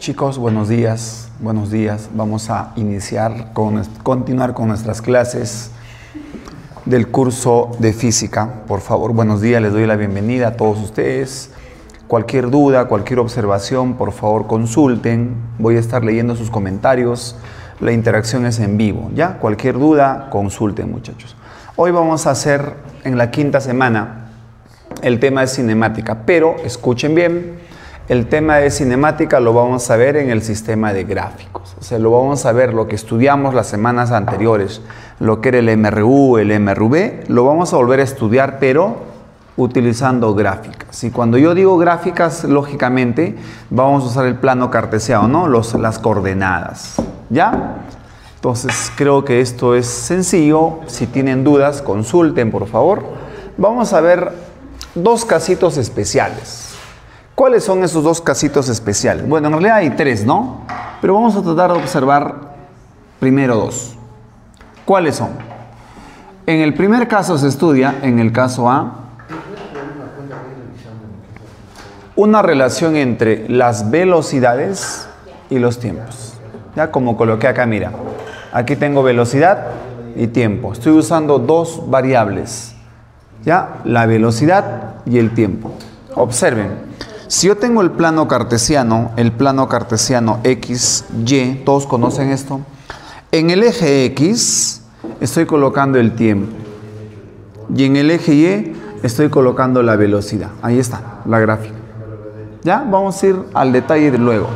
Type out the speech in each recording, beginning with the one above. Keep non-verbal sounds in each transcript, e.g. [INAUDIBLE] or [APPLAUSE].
Chicos, buenos días, buenos días. Vamos a iniciar, con, continuar con nuestras clases del curso de física. Por favor, buenos días, les doy la bienvenida a todos ustedes. Cualquier duda, cualquier observación, por favor consulten. Voy a estar leyendo sus comentarios. La interacción es en vivo, ¿ya? Cualquier duda, consulten muchachos. Hoy vamos a hacer en la quinta semana el tema de cinemática, pero escuchen bien el tema de cinemática lo vamos a ver en el sistema de gráficos. O sea, lo vamos a ver lo que estudiamos las semanas anteriores, lo que era el MRU, el MRV, lo vamos a volver a estudiar, pero utilizando gráficas. Y cuando yo digo gráficas, lógicamente vamos a usar el plano cartesiano, ¿no? Los, las coordenadas. ¿Ya? Entonces creo que esto es sencillo. Si tienen dudas, consulten, por favor. Vamos a ver dos casitos especiales. ¿Cuáles son esos dos casitos especiales? Bueno, en realidad hay tres, ¿no? Pero vamos a tratar de observar primero dos. ¿Cuáles son? En el primer caso se estudia, en el caso A, una relación entre las velocidades y los tiempos. Ya como coloqué acá, mira. Aquí tengo velocidad y tiempo. Estoy usando dos variables. Ya, la velocidad y el tiempo. Observen. Si yo tengo el plano cartesiano, el plano cartesiano x, y, todos conocen esto. En el eje x estoy colocando el tiempo. Y en el eje y estoy colocando la velocidad. Ahí está, la gráfica. ¿Ya? Vamos a ir al detalle de luego.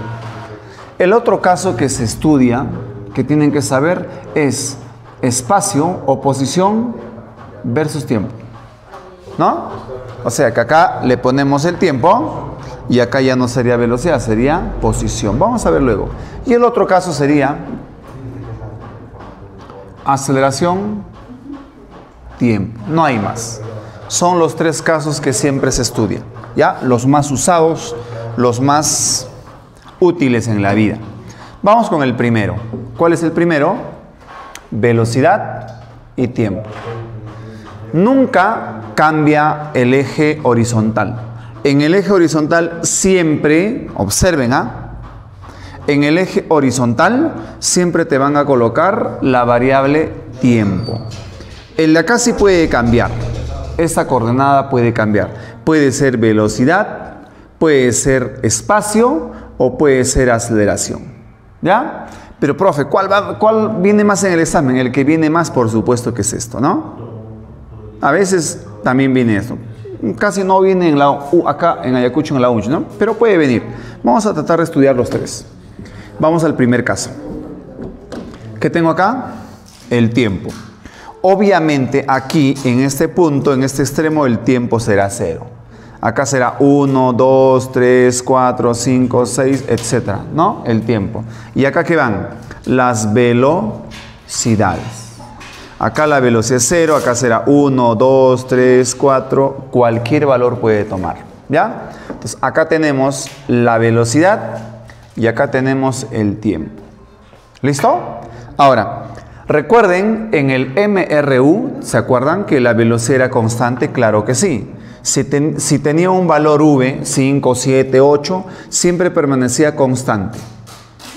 El otro caso que se estudia, que tienen que saber, es espacio o posición versus tiempo. ¿No? O sea que acá le ponemos el tiempo y acá ya no sería velocidad, sería posición. Vamos a ver luego. Y el otro caso sería aceleración, tiempo. No hay más. Son los tres casos que siempre se estudian. ¿Ya? Los más usados, los más útiles en la vida. Vamos con el primero. ¿Cuál es el primero? Velocidad y tiempo. Nunca cambia el eje horizontal en el eje horizontal siempre, observen, ¿ah? En el eje horizontal siempre te van a colocar la variable tiempo. El de acá sí puede cambiar. Esta coordenada puede cambiar. Puede ser velocidad, puede ser espacio o puede ser aceleración. ¿Ya? Pero, profe, ¿cuál, va, ¿cuál viene más en el examen? El que viene más, por supuesto que es esto, ¿no? A veces también viene esto casi no viene en la, acá en Ayacucho en la UNCH, ¿no? Pero puede venir. Vamos a tratar de estudiar los tres. Vamos al primer caso. ¿Qué tengo acá? El tiempo. Obviamente aquí, en este punto, en este extremo, el tiempo será cero. Acá será 1, 2, 3, 4, 5, 6, etcétera, ¿no? El tiempo. ¿Y acá qué van? Las velocidades. Acá la velocidad es 0, acá será 1, 2, 3, 4, cualquier valor puede tomar. ¿Ya? Entonces acá tenemos la velocidad y acá tenemos el tiempo. ¿Listo? Ahora, recuerden en el MRU, ¿se acuerdan que la velocidad era constante? Claro que sí. Si, si tenía un valor V, 5, 7, 8, siempre permanecía constante.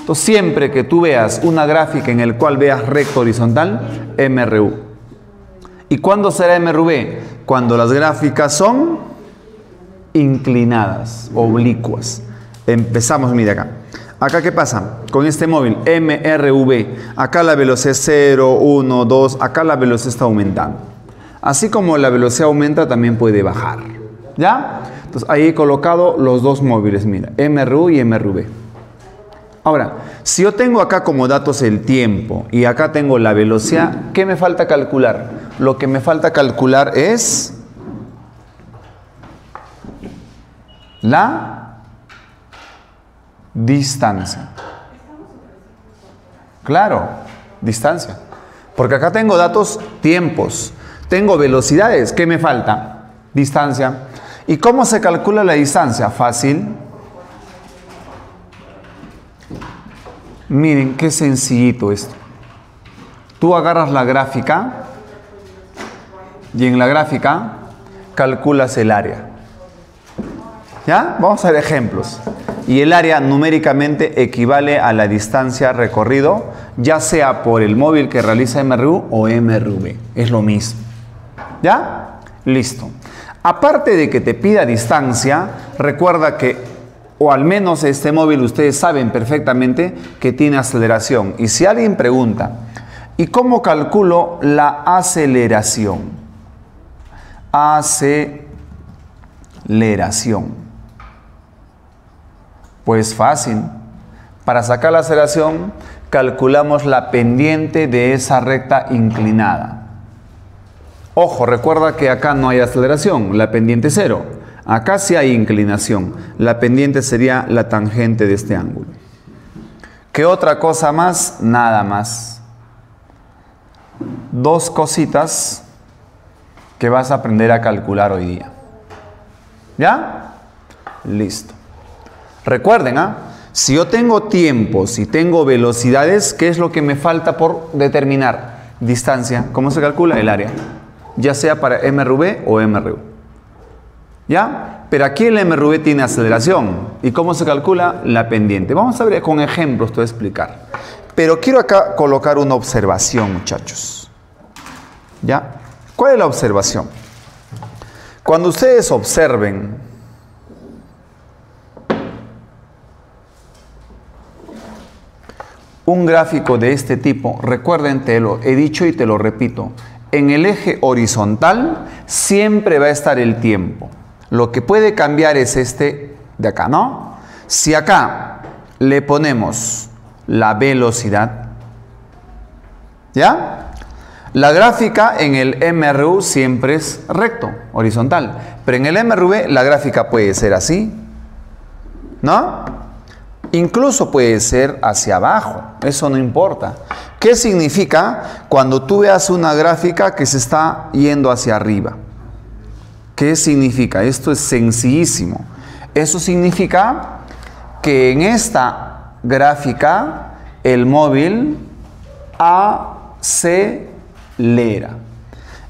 Entonces, siempre que tú veas una gráfica en el cual veas recto horizontal, MRU. ¿Y cuándo será MRV? Cuando las gráficas son inclinadas, oblicuas. Empezamos, mira acá. Acá, ¿qué pasa? Con este móvil, MRV. Acá la velocidad es 0, 1, 2. Acá la velocidad está aumentando. Así como la velocidad aumenta, también puede bajar. ¿Ya? Entonces, ahí he colocado los dos móviles, mira, MRU y MRV. Ahora, si yo tengo acá como datos el tiempo y acá tengo la velocidad, ¿qué me falta calcular? Lo que me falta calcular es la distancia. Claro, distancia. Porque acá tengo datos tiempos, tengo velocidades, ¿qué me falta? Distancia. ¿Y cómo se calcula la distancia? Fácil Miren qué sencillito esto. Tú agarras la gráfica y en la gráfica calculas el área. ¿Ya? Vamos a ver ejemplos. y el área numéricamente equivale a la distancia recorrido, ya sea por el móvil que realiza MRU o MRV. Es lo mismo. ¿Ya? Listo. Aparte de que te pida distancia, recuerda que, o al menos este móvil ustedes saben perfectamente que tiene aceleración. Y si alguien pregunta, ¿y cómo calculo la aceleración? Aceleración. Pues fácil. Para sacar la aceleración, calculamos la pendiente de esa recta inclinada. Ojo, recuerda que acá no hay aceleración, la pendiente es cero. Acá sí hay inclinación. La pendiente sería la tangente de este ángulo. ¿Qué otra cosa más? Nada más. Dos cositas que vas a aprender a calcular hoy día. ¿Ya? Listo. Recuerden, ¿ah? si yo tengo tiempos si tengo velocidades, ¿qué es lo que me falta por determinar? Distancia. ¿Cómo se calcula? El área. Ya sea para MRV o MRU. ¿Ya? Pero aquí el MRV tiene aceleración. ¿Y cómo se calcula? La pendiente. Vamos a ver con ejemplos, te voy a explicar. Pero quiero acá colocar una observación, muchachos. ¿Ya? ¿Cuál es la observación? Cuando ustedes observen un gráfico de este tipo, recuerden, te lo he dicho y te lo repito, en el eje horizontal siempre va a estar el tiempo. Lo que puede cambiar es este de acá, ¿no? Si acá le ponemos la velocidad, ¿ya? La gráfica en el MRU siempre es recto, horizontal, pero en el MRV la gráfica puede ser así, ¿no? Incluso puede ser hacia abajo, eso no importa. ¿Qué significa cuando tú veas una gráfica que se está yendo hacia arriba? ¿Qué significa? Esto es sencillísimo. Eso significa que en esta gráfica el móvil acelera.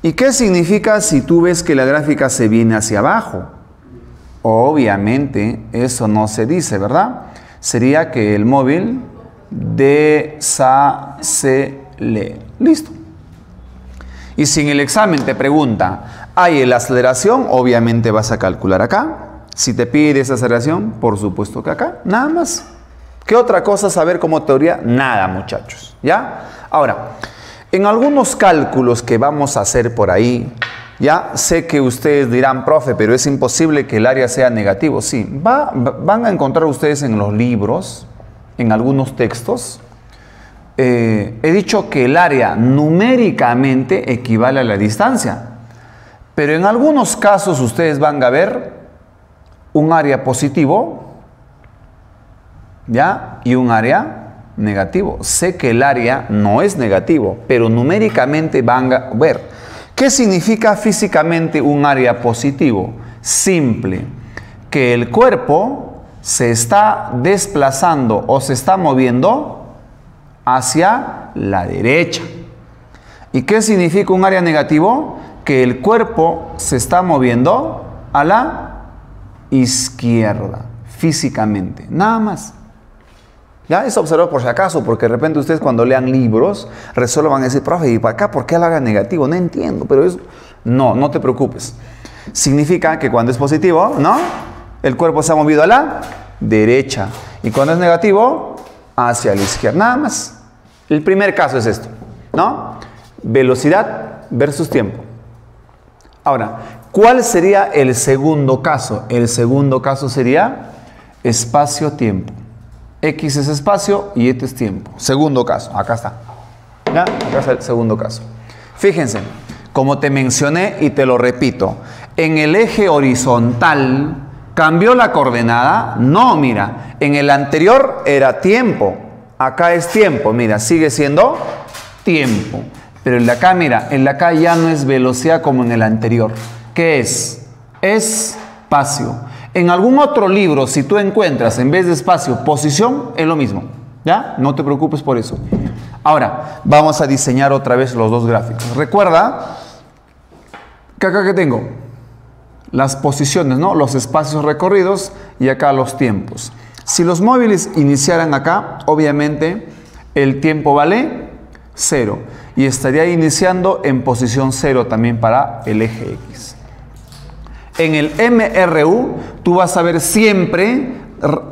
¿Y qué significa si tú ves que la gráfica se viene hacia abajo? Obviamente eso no se dice, ¿verdad? sería que el móvil desacelere. Listo. Y si en el examen te pregunta, ¿hay la aceleración? Obviamente vas a calcular acá. Si te pide esa aceleración, por supuesto que acá. Nada más. ¿Qué otra cosa saber como teoría? Nada, muchachos. ¿Ya? Ahora, en algunos cálculos que vamos a hacer por ahí, ya sé que ustedes dirán, profe, pero es imposible que el área sea negativo. Sí, van a encontrar ustedes en los libros, en algunos textos, eh, he dicho que el área numéricamente equivale a la distancia. Pero en algunos casos ustedes van a ver un área positivo, ¿ya? Y un área negativo. Sé que el área no es negativo, pero numéricamente van a ver. ¿Qué significa físicamente un área positivo? Simple, que el cuerpo se está desplazando o se está moviendo hacia la derecha. ¿Y qué significa un área negativo? Que el cuerpo se está moviendo a la izquierda, físicamente, nada más. Ya es observar por si acaso, porque de repente ustedes cuando lean libros, resuelvan ese profe, ¿y para acá por qué haga negativo? No entiendo, pero eso, no, no te preocupes. Significa que cuando es positivo, ¿no? El cuerpo se ha movido a la derecha. Y cuando es negativo, hacia la izquierda. Nada más. El primer caso es esto, ¿no? Velocidad versus tiempo. Ahora, ¿cuál sería el segundo caso? El segundo caso sería espacio-tiempo. X es espacio y este es tiempo. Segundo caso, acá está. ¿Ya? Acá está el segundo caso. Fíjense, como te mencioné y te lo repito, en el eje horizontal cambió la coordenada. No, mira, en el anterior era tiempo. Acá es tiempo, mira, sigue siendo tiempo. Pero el de acá, mira, el de acá ya no es velocidad como en el anterior. ¿Qué es? Espacio. En algún otro libro, si tú encuentras en vez de espacio posición, es lo mismo. ¿Ya? No te preocupes por eso. Ahora, vamos a diseñar otra vez los dos gráficos. Recuerda que acá que tengo las posiciones, ¿no? Los espacios recorridos y acá los tiempos. Si los móviles iniciaran acá, obviamente el tiempo vale 0 y estaría iniciando en posición 0 también para el eje X. En el MRU tú vas a ver siempre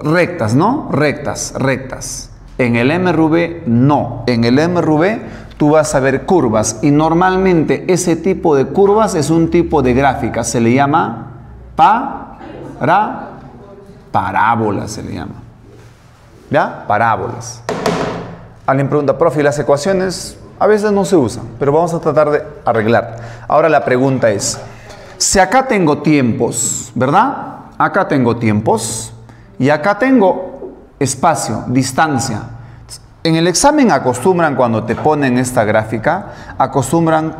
rectas, ¿no? Rectas, rectas. En el MRV no. En el MRV tú vas a ver curvas y normalmente ese tipo de curvas es un tipo de gráfica, se le llama para parábola se le llama. ¿Ya? Parábolas. Alguien pregunta, profe, las ecuaciones a veces no se usan, pero vamos a tratar de arreglar. Ahora la pregunta es, si acá tengo tiempos, ¿verdad? Acá tengo tiempos y acá tengo espacio, distancia. En el examen acostumbran, cuando te ponen esta gráfica, acostumbran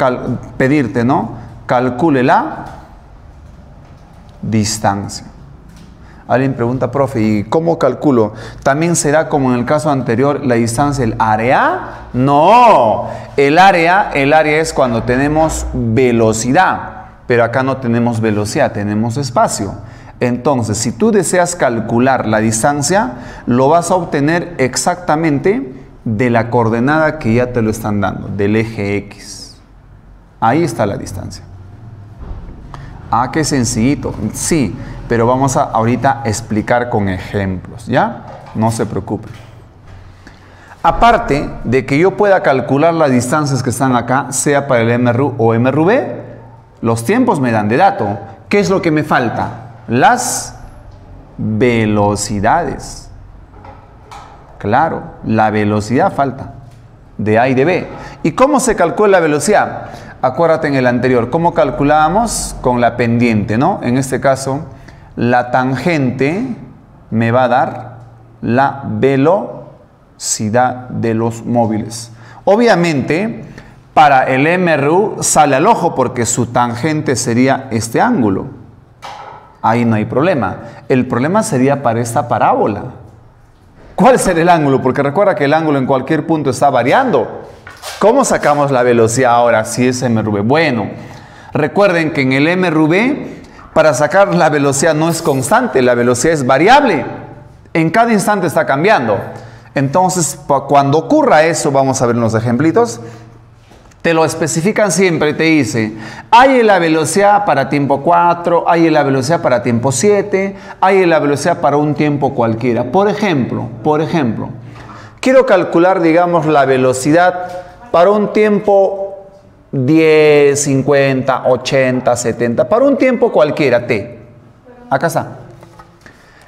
pedirte, ¿no? Calcule la distancia. Alguien pregunta, profe, ¿y cómo calculo? ¿También será como en el caso anterior la distancia el área? No, el área, el área es cuando tenemos velocidad, pero acá no tenemos velocidad, tenemos espacio. Entonces, si tú deseas calcular la distancia, lo vas a obtener exactamente de la coordenada que ya te lo están dando, del eje X. Ahí está la distancia. Ah, qué sencillito. Sí, pero vamos a ahorita explicar con ejemplos, ¿ya? No se preocupe. Aparte de que yo pueda calcular las distancias que están acá, sea para el MRU o MRV, los tiempos me dan de dato. ¿Qué es lo que me falta? Las velocidades. Claro, la velocidad falta de A y de B. ¿Y cómo se calcula la velocidad? Acuérdate en el anterior, ¿cómo calculábamos? Con la pendiente, ¿no? En este caso, la tangente me va a dar la velocidad de los móviles. Obviamente, para el MRU sale al ojo porque su tangente sería este ángulo. Ahí no hay problema. El problema sería para esta parábola. ¿Cuál será el ángulo? Porque recuerda que el ángulo en cualquier punto está variando. ¿Cómo sacamos la velocidad ahora si es MRV? Bueno, recuerden que en el MRV para sacar la velocidad no es constante, la velocidad es variable. En cada instante está cambiando. Entonces, cuando ocurra eso, vamos a ver los ejemplitos, te lo especifican siempre, te dice, hay la velocidad para tiempo 4, hay la velocidad para tiempo 7, hay la velocidad para un tiempo cualquiera. Por ejemplo, por ejemplo, quiero calcular, digamos, la velocidad para un tiempo 10, 50, 80, 70, para un tiempo cualquiera, T. Acá está.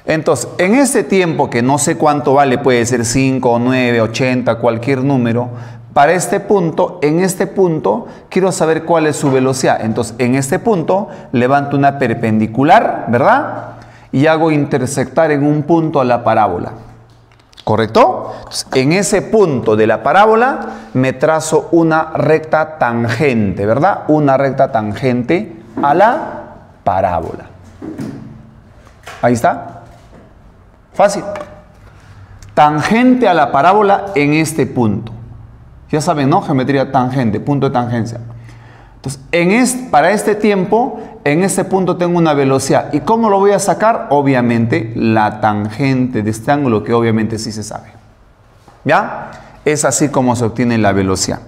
Entonces, en este tiempo que no sé cuánto vale, puede ser 5, 9, 80, cualquier número, para este punto, en este punto, quiero saber cuál es su velocidad. Entonces, en este punto, levanto una perpendicular, ¿verdad? Y hago intersectar en un punto a la parábola. ¿Correcto? en ese punto de la parábola me trazo una recta tangente, ¿verdad? Una recta tangente a la parábola. Ahí está. Fácil. Tangente a la parábola en este punto. Ya saben, ¿no? Geometría tangente, punto de tangencia. Entonces, en para este tiempo, en este punto tengo una velocidad. ¿Y cómo lo voy a sacar? Obviamente, la tangente de este ángulo, que obviamente sí se sabe. ¿Ya? Es así como se obtiene la velocidad.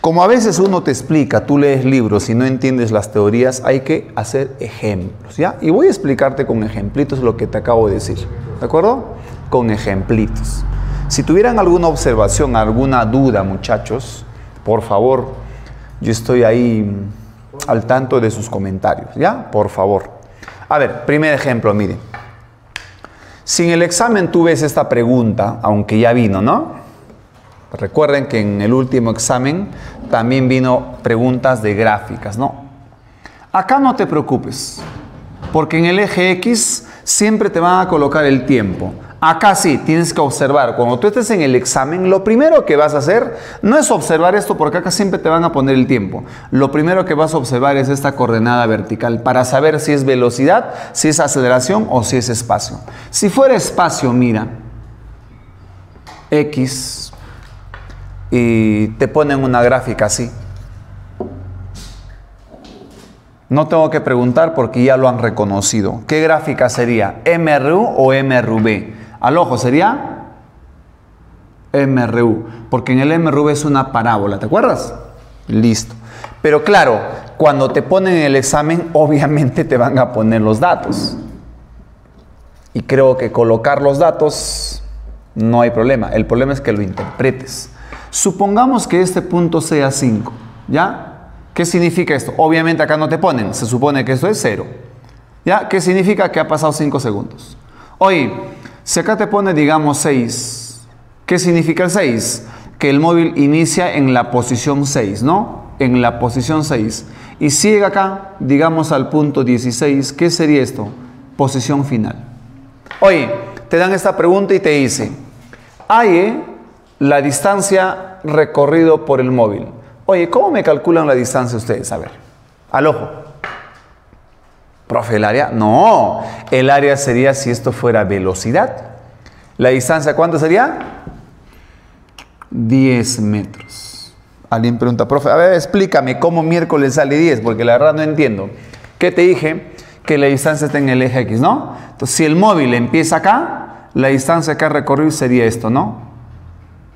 Como a veces uno te explica, tú lees libros y no entiendes las teorías, hay que hacer ejemplos, ¿ya? Y voy a explicarte con ejemplitos lo que te acabo de decir, ¿de acuerdo? Con ejemplitos. Si tuvieran alguna observación, alguna duda, muchachos, por favor, yo estoy ahí al tanto de sus comentarios, ¿ya? Por favor. A ver, primer ejemplo, miren. Si en el examen tú ves esta pregunta, aunque ya vino, ¿no? Recuerden que en el último examen también vino preguntas de gráficas, ¿no? Acá no te preocupes, porque en el eje X siempre te van a colocar el tiempo. Acá sí, tienes que observar. Cuando tú estés en el examen, lo primero que vas a hacer no es observar esto porque acá siempre te van a poner el tiempo. Lo primero que vas a observar es esta coordenada vertical para saber si es velocidad, si es aceleración o si es espacio. Si fuera espacio, mira, X y te ponen una gráfica así. No tengo que preguntar porque ya lo han reconocido. ¿Qué gráfica sería? ¿MRU o MRV? Al ojo sería MRU, porque en el MRV es una parábola, ¿te acuerdas? Listo. Pero claro, cuando te ponen el examen, [LAUGHS] obviamente te van a poner los datos. Y creo que colocar los datos no hay problema. El problema es que lo interpretes. Supongamos que este punto sea 5, ¿ya? ¿Qué significa esto? Obviamente acá no te ponen, se supone que esto es 0. ¿Ya? ¿Qué significa que ha pasado 5 segundos? Oye, si acá te pone, digamos, 6, ¿qué significa el 6? Que el móvil inicia en la posición 6, ¿no? En la posición 6. Y si llega acá, digamos, al punto 16, ¿qué sería esto? Posición final. Oye, te dan esta pregunta y te dice, hay la distancia recorrido por el móvil. Oye, ¿cómo me calculan la distancia ustedes? A ver, al ojo. Profe, ¿el área? No, el área sería si esto fuera velocidad. ¿La distancia cuánto sería? 10 metros. Alguien pregunta, profe, a ver, explícame cómo miércoles sale 10, porque la verdad no entiendo. ¿Qué te dije? Que la distancia está en el eje X, ¿no? Entonces, si el móvil empieza acá, la distancia que ha recorrido sería esto, ¿no?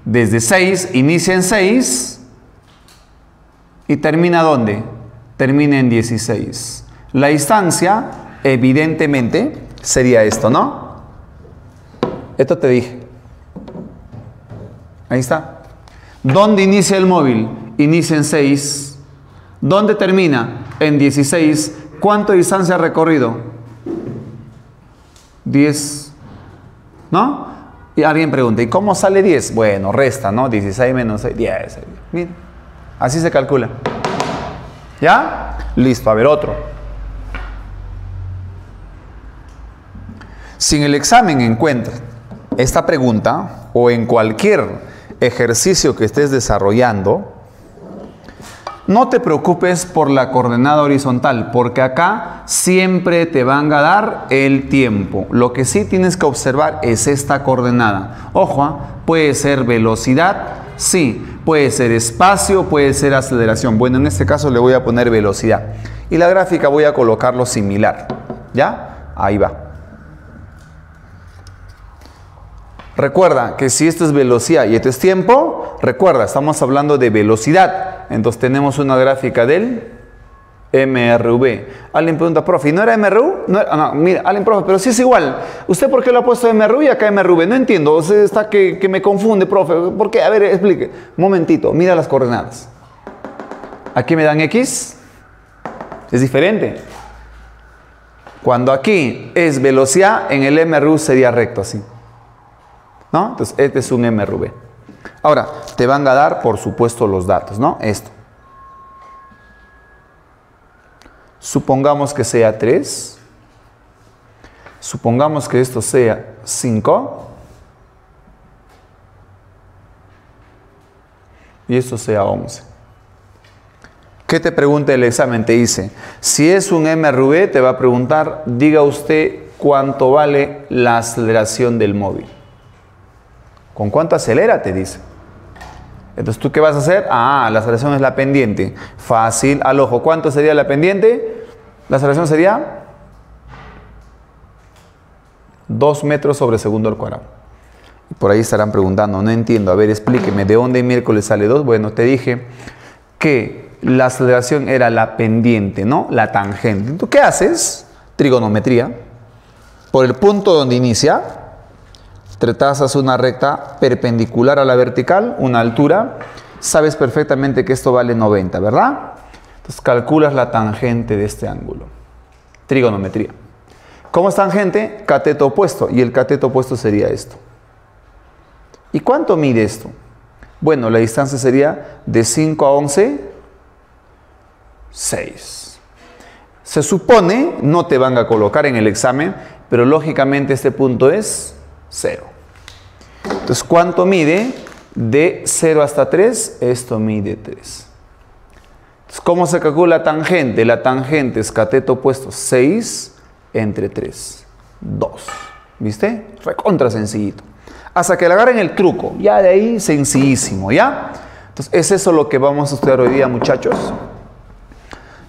Desde 6, inicia en 6, ¿Y termina dónde? Termina en 16. La distancia, evidentemente, sería esto, ¿no? Esto te dije. Ahí está. ¿Dónde inicia el móvil? Inicia en 6. ¿Dónde termina? En 16. ¿Cuánto distancia ha recorrido? 10. ¿No? Y alguien pregunta, ¿y cómo sale 10? Bueno, resta, ¿no? 16 menos 6, 10. Mira. Así se calcula. ¿Ya? Listo, a ver otro. Si en el examen encuentras esta pregunta o en cualquier ejercicio que estés desarrollando, no te preocupes por la coordenada horizontal, porque acá siempre te van a dar el tiempo. Lo que sí tienes que observar es esta coordenada. Ojo, ¿ah? puede ser velocidad, Sí, puede ser espacio, puede ser aceleración. Bueno, en este caso le voy a poner velocidad. Y la gráfica voy a colocarlo similar. ¿Ya? Ahí va. Recuerda que si esto es velocidad y esto es tiempo, recuerda, estamos hablando de velocidad. Entonces tenemos una gráfica del MRV. Alguien pregunta, profe, ¿no era MRU? No, ah, no, mira, alguien, profe, pero sí es igual. ¿Usted por qué lo ha puesto MRU y acá MRV? No entiendo, sea, está que, que, me confunde, profe. ¿Por qué? A ver, explique. momentito, mira las coordenadas. Aquí me dan X. Es diferente. Cuando aquí es velocidad, en el MRU sería recto así. ¿No? Entonces, este es un MRV. Ahora, te van a dar, por supuesto, los datos, ¿no? Esto. Supongamos que sea 3. Supongamos que esto sea 5. Y esto sea 11. ¿Qué te pregunta el examen? Te dice, si es un MRV, te va a preguntar, diga usted cuánto vale la aceleración del móvil. ¿Con cuánto acelera? Te dice. Entonces, ¿tú qué vas a hacer? Ah, la aceleración es la pendiente. Fácil, al ojo. ¿Cuánto sería la pendiente? La aceleración sería 2 metros sobre segundo al cuadrado. Por ahí estarán preguntando, no entiendo, a ver, explíqueme, ¿de dónde miércoles sale 2? Bueno, te dije que la aceleración era la pendiente, ¿no? La tangente. ¿Tú qué haces? Trigonometría. Por el punto donde inicia, trazas una recta perpendicular a la vertical, una altura, sabes perfectamente que esto vale 90, ¿verdad? Entonces calculas la tangente de este ángulo. Trigonometría. ¿Cómo es tangente? Cateto opuesto. Y el cateto opuesto sería esto. ¿Y cuánto mide esto? Bueno, la distancia sería de 5 a 11, 6. Se supone, no te van a colocar en el examen, pero lógicamente este punto es 0. Entonces, ¿cuánto mide? De 0 hasta 3, esto mide 3. Entonces, ¿cómo se calcula la tangente? La tangente es cateto opuesto 6 entre 3, 2. ¿Viste? Recontra sencillito. Hasta que le agarren el truco. Ya de ahí, sencillísimo, ¿ya? Entonces, es eso lo que vamos a estudiar hoy día, muchachos.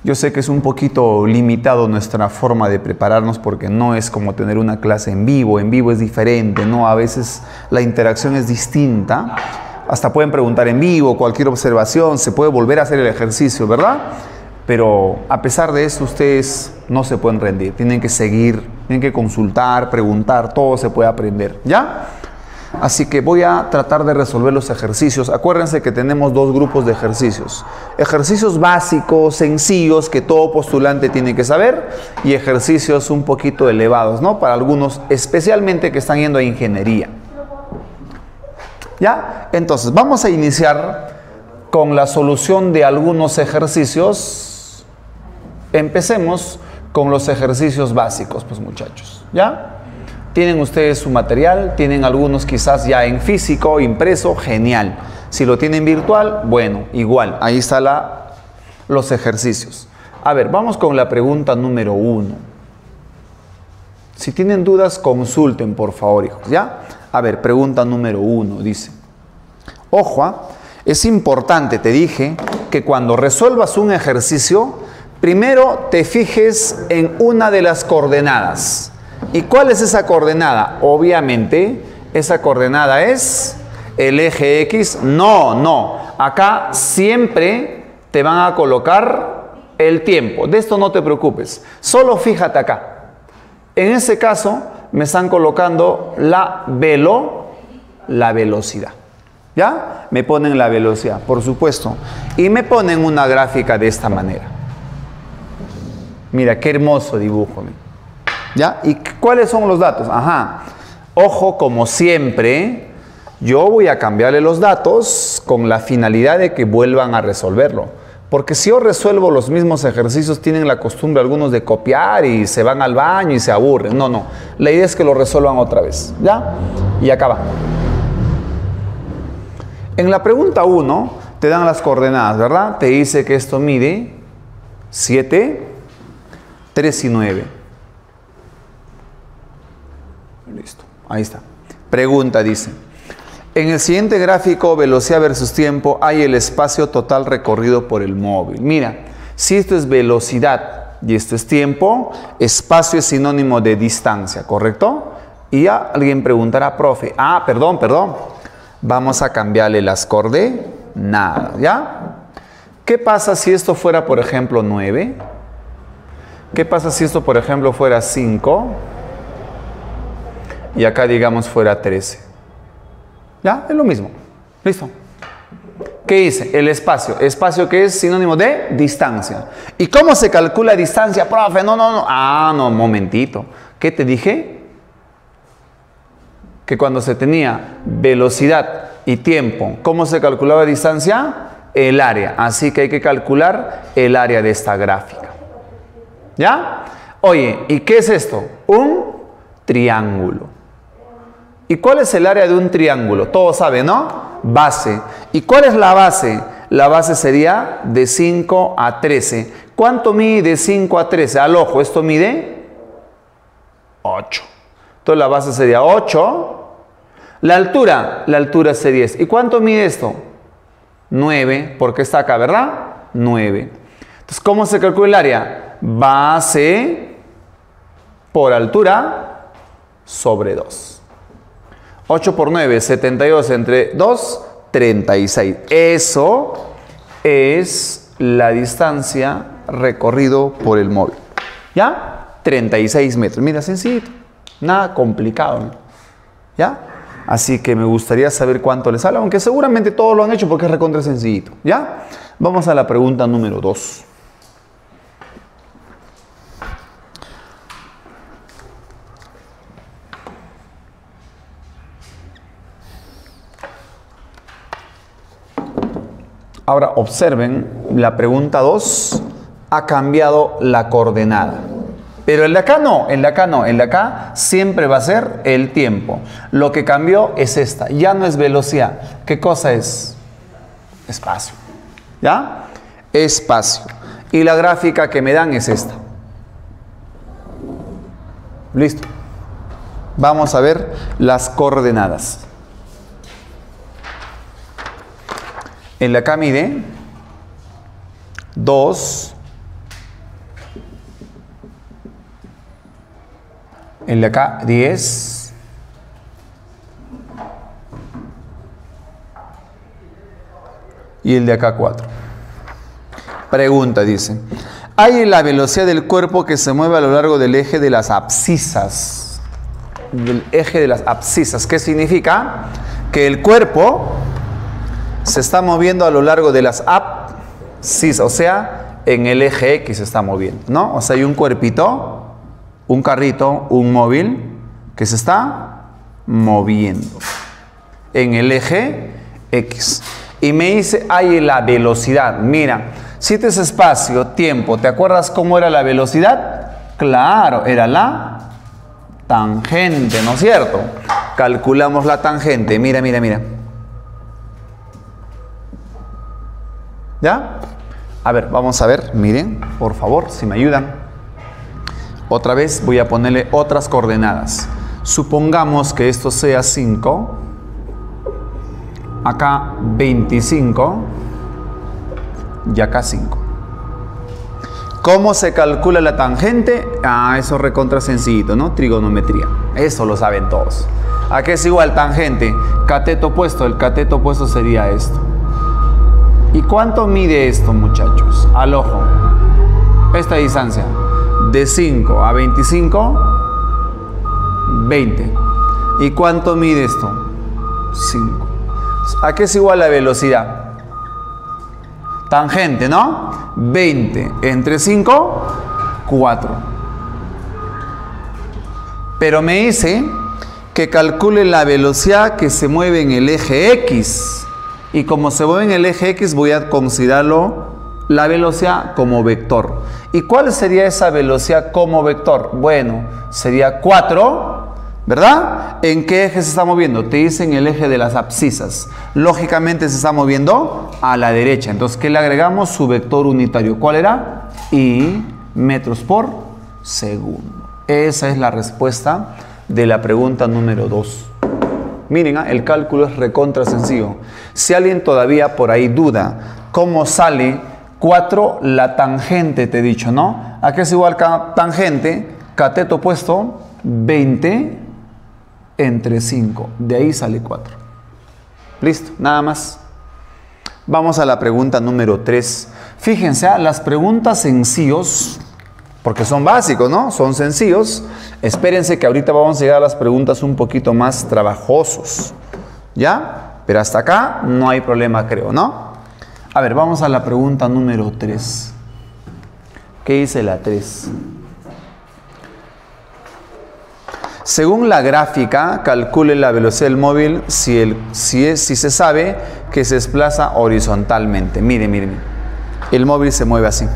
Yo sé que es un poquito limitado nuestra forma de prepararnos porque no es como tener una clase en vivo, en vivo es diferente, ¿no? A veces la interacción es distinta. Hasta pueden preguntar en vivo, cualquier observación, se puede volver a hacer el ejercicio, ¿verdad? Pero a pesar de eso, ustedes no se pueden rendir, tienen que seguir, tienen que consultar, preguntar, todo se puede aprender, ¿ya? Así que voy a tratar de resolver los ejercicios. Acuérdense que tenemos dos grupos de ejercicios. Ejercicios básicos, sencillos, que todo postulante tiene que saber, y ejercicios un poquito elevados, ¿no? Para algunos, especialmente que están yendo a ingeniería. ¿Ya? Entonces, vamos a iniciar con la solución de algunos ejercicios. Empecemos con los ejercicios básicos, pues muchachos. ¿Ya? Tienen ustedes su material, tienen algunos quizás ya en físico, impreso, genial. Si lo tienen virtual, bueno, igual, ahí están los ejercicios. A ver, vamos con la pregunta número uno. Si tienen dudas, consulten, por favor, hijos, ¿ya? A ver, pregunta número uno, dice. Ojo, ¿ah? es importante, te dije, que cuando resuelvas un ejercicio, primero te fijes en una de las coordenadas. ¿Y cuál es esa coordenada? Obviamente, esa coordenada es el eje X. No, no. Acá siempre te van a colocar el tiempo. De esto no te preocupes. Solo fíjate acá. En ese caso, me están colocando la velo, la velocidad. ¿Ya? Me ponen la velocidad, por supuesto. Y me ponen una gráfica de esta manera. Mira, qué hermoso dibujo. ¿Ya? ¿Y cuáles son los datos? Ajá. Ojo, como siempre, yo voy a cambiarle los datos con la finalidad de que vuelvan a resolverlo. Porque si yo resuelvo los mismos ejercicios, tienen la costumbre algunos de copiar y se van al baño y se aburren. No, no. La idea es que lo resuelvan otra vez. ¿Ya? Y acaba. En la pregunta 1 te dan las coordenadas, ¿verdad? Te dice que esto mide 7, 3 y 9. Listo, ahí está. Pregunta dice, en el siguiente gráfico, velocidad versus tiempo, hay el espacio total recorrido por el móvil. Mira, si esto es velocidad y esto es tiempo, espacio es sinónimo de distancia, ¿correcto? Y ya alguien preguntará, profe, ah, perdón, perdón, vamos a cambiarle las coordenadas, ¿ya? ¿Qué pasa si esto fuera, por ejemplo, 9? ¿Qué pasa si esto, por ejemplo, fuera 5? Y acá digamos fuera 13. ¿Ya? Es lo mismo. ¿Listo? ¿Qué dice? El espacio. Espacio que es sinónimo de distancia. ¿Y cómo se calcula distancia, profe? No, no, no. Ah, no, momentito. ¿Qué te dije? Que cuando se tenía velocidad y tiempo, ¿cómo se calculaba distancia? El área. Así que hay que calcular el área de esta gráfica. ¿Ya? Oye, ¿y qué es esto? Un triángulo. ¿Y cuál es el área de un triángulo? Todos saben, ¿no? Base. ¿Y cuál es la base? La base sería de 5 a 13. ¿Cuánto mide de 5 a 13? Al ojo, esto mide 8. Entonces la base sería 8. La altura, la altura es 10. ¿Y cuánto mide esto? 9, porque está acá, ¿verdad? 9. Entonces, ¿cómo se calcula el área? Base por altura sobre 2. 8 por 9, 72 entre 2, 36. Eso es la distancia recorrido por el móvil. ¿Ya? 36 metros. Mira, sencillo. Nada complicado. ¿Ya? Así que me gustaría saber cuánto le sale, aunque seguramente todos lo han hecho porque es recontra sencillito. ¿Ya? Vamos a la pregunta número 2. Ahora observen, la pregunta 2 ha cambiado la coordenada. Pero el de acá no, el de acá no, el de acá siempre va a ser el tiempo. Lo que cambió es esta, ya no es velocidad. ¿Qué cosa es? Espacio. ¿Ya? Espacio. Y la gráfica que me dan es esta. Listo. Vamos a ver las coordenadas. En la acá mide 2. En la acá 10. Y el de acá 4. Pregunta, dice. Hay la velocidad del cuerpo que se mueve a lo largo del eje de las abscisas. Del eje de las abscisas. ¿Qué significa? Que el cuerpo se está moviendo a lo largo de las abscisas. O sea, en el eje X se está moviendo. ¿No? O sea, hay un cuerpito, un carrito, un móvil que se está moviendo en el eje X. Y me dice, hay la velocidad. Mira, si este es espacio, tiempo, ¿te acuerdas cómo era la velocidad? Claro, era la tangente, ¿no es cierto? Calculamos la tangente. Mira, mira, mira. ¿Ya? A ver, vamos a ver. Miren, por favor, si me ayudan. Otra vez voy a ponerle otras coordenadas. Supongamos que esto sea 5 acá 25 y acá 5. ¿Cómo se calcula la tangente? Ah, eso recontra sencillito, ¿no? Trigonometría. Eso lo saben todos. ¿A qué es igual tangente? Cateto opuesto. El cateto opuesto sería esto. ¿Y cuánto mide esto, muchachos? Al ojo. Esta distancia. De 5 a 25, 20. ¿Y cuánto mide esto? 5. ¿A qué es igual la velocidad? Tangente, ¿no? 20 entre 5, 4. Pero me dice que calcule la velocidad que se mueve en el eje X. Y como se mueve en el eje X, voy a considerarlo la velocidad como vector. ¿Y cuál sería esa velocidad como vector? Bueno, sería 4 ¿Verdad? ¿En qué eje se está moviendo? Te dicen el eje de las abscisas. Lógicamente se está moviendo a la derecha. Entonces, ¿qué le agregamos? Su vector unitario. ¿Cuál era? Y metros por segundo. Esa es la respuesta de la pregunta número 2. Miren, ¿ah? el cálculo es recontra sencillo. Si alguien todavía por ahí duda cómo sale 4 la tangente, te he dicho, ¿no? ¿A qué es igual tangente? Cateto opuesto, 20 entre 5. De ahí sale 4. Listo, nada más. Vamos a la pregunta número 3. Fíjense, ¿ah? las preguntas sencillos, porque son básicos, ¿no? Son sencillos. Espérense que ahorita vamos a llegar a las preguntas un poquito más trabajosos. ¿Ya? Pero hasta acá no hay problema, creo, ¿no? A ver, vamos a la pregunta número 3. ¿Qué dice la 3? Según la gráfica, calcule la velocidad del móvil si, el, si, es, si se sabe que se desplaza horizontalmente. Mire, mire, mire. El móvil se mueve así.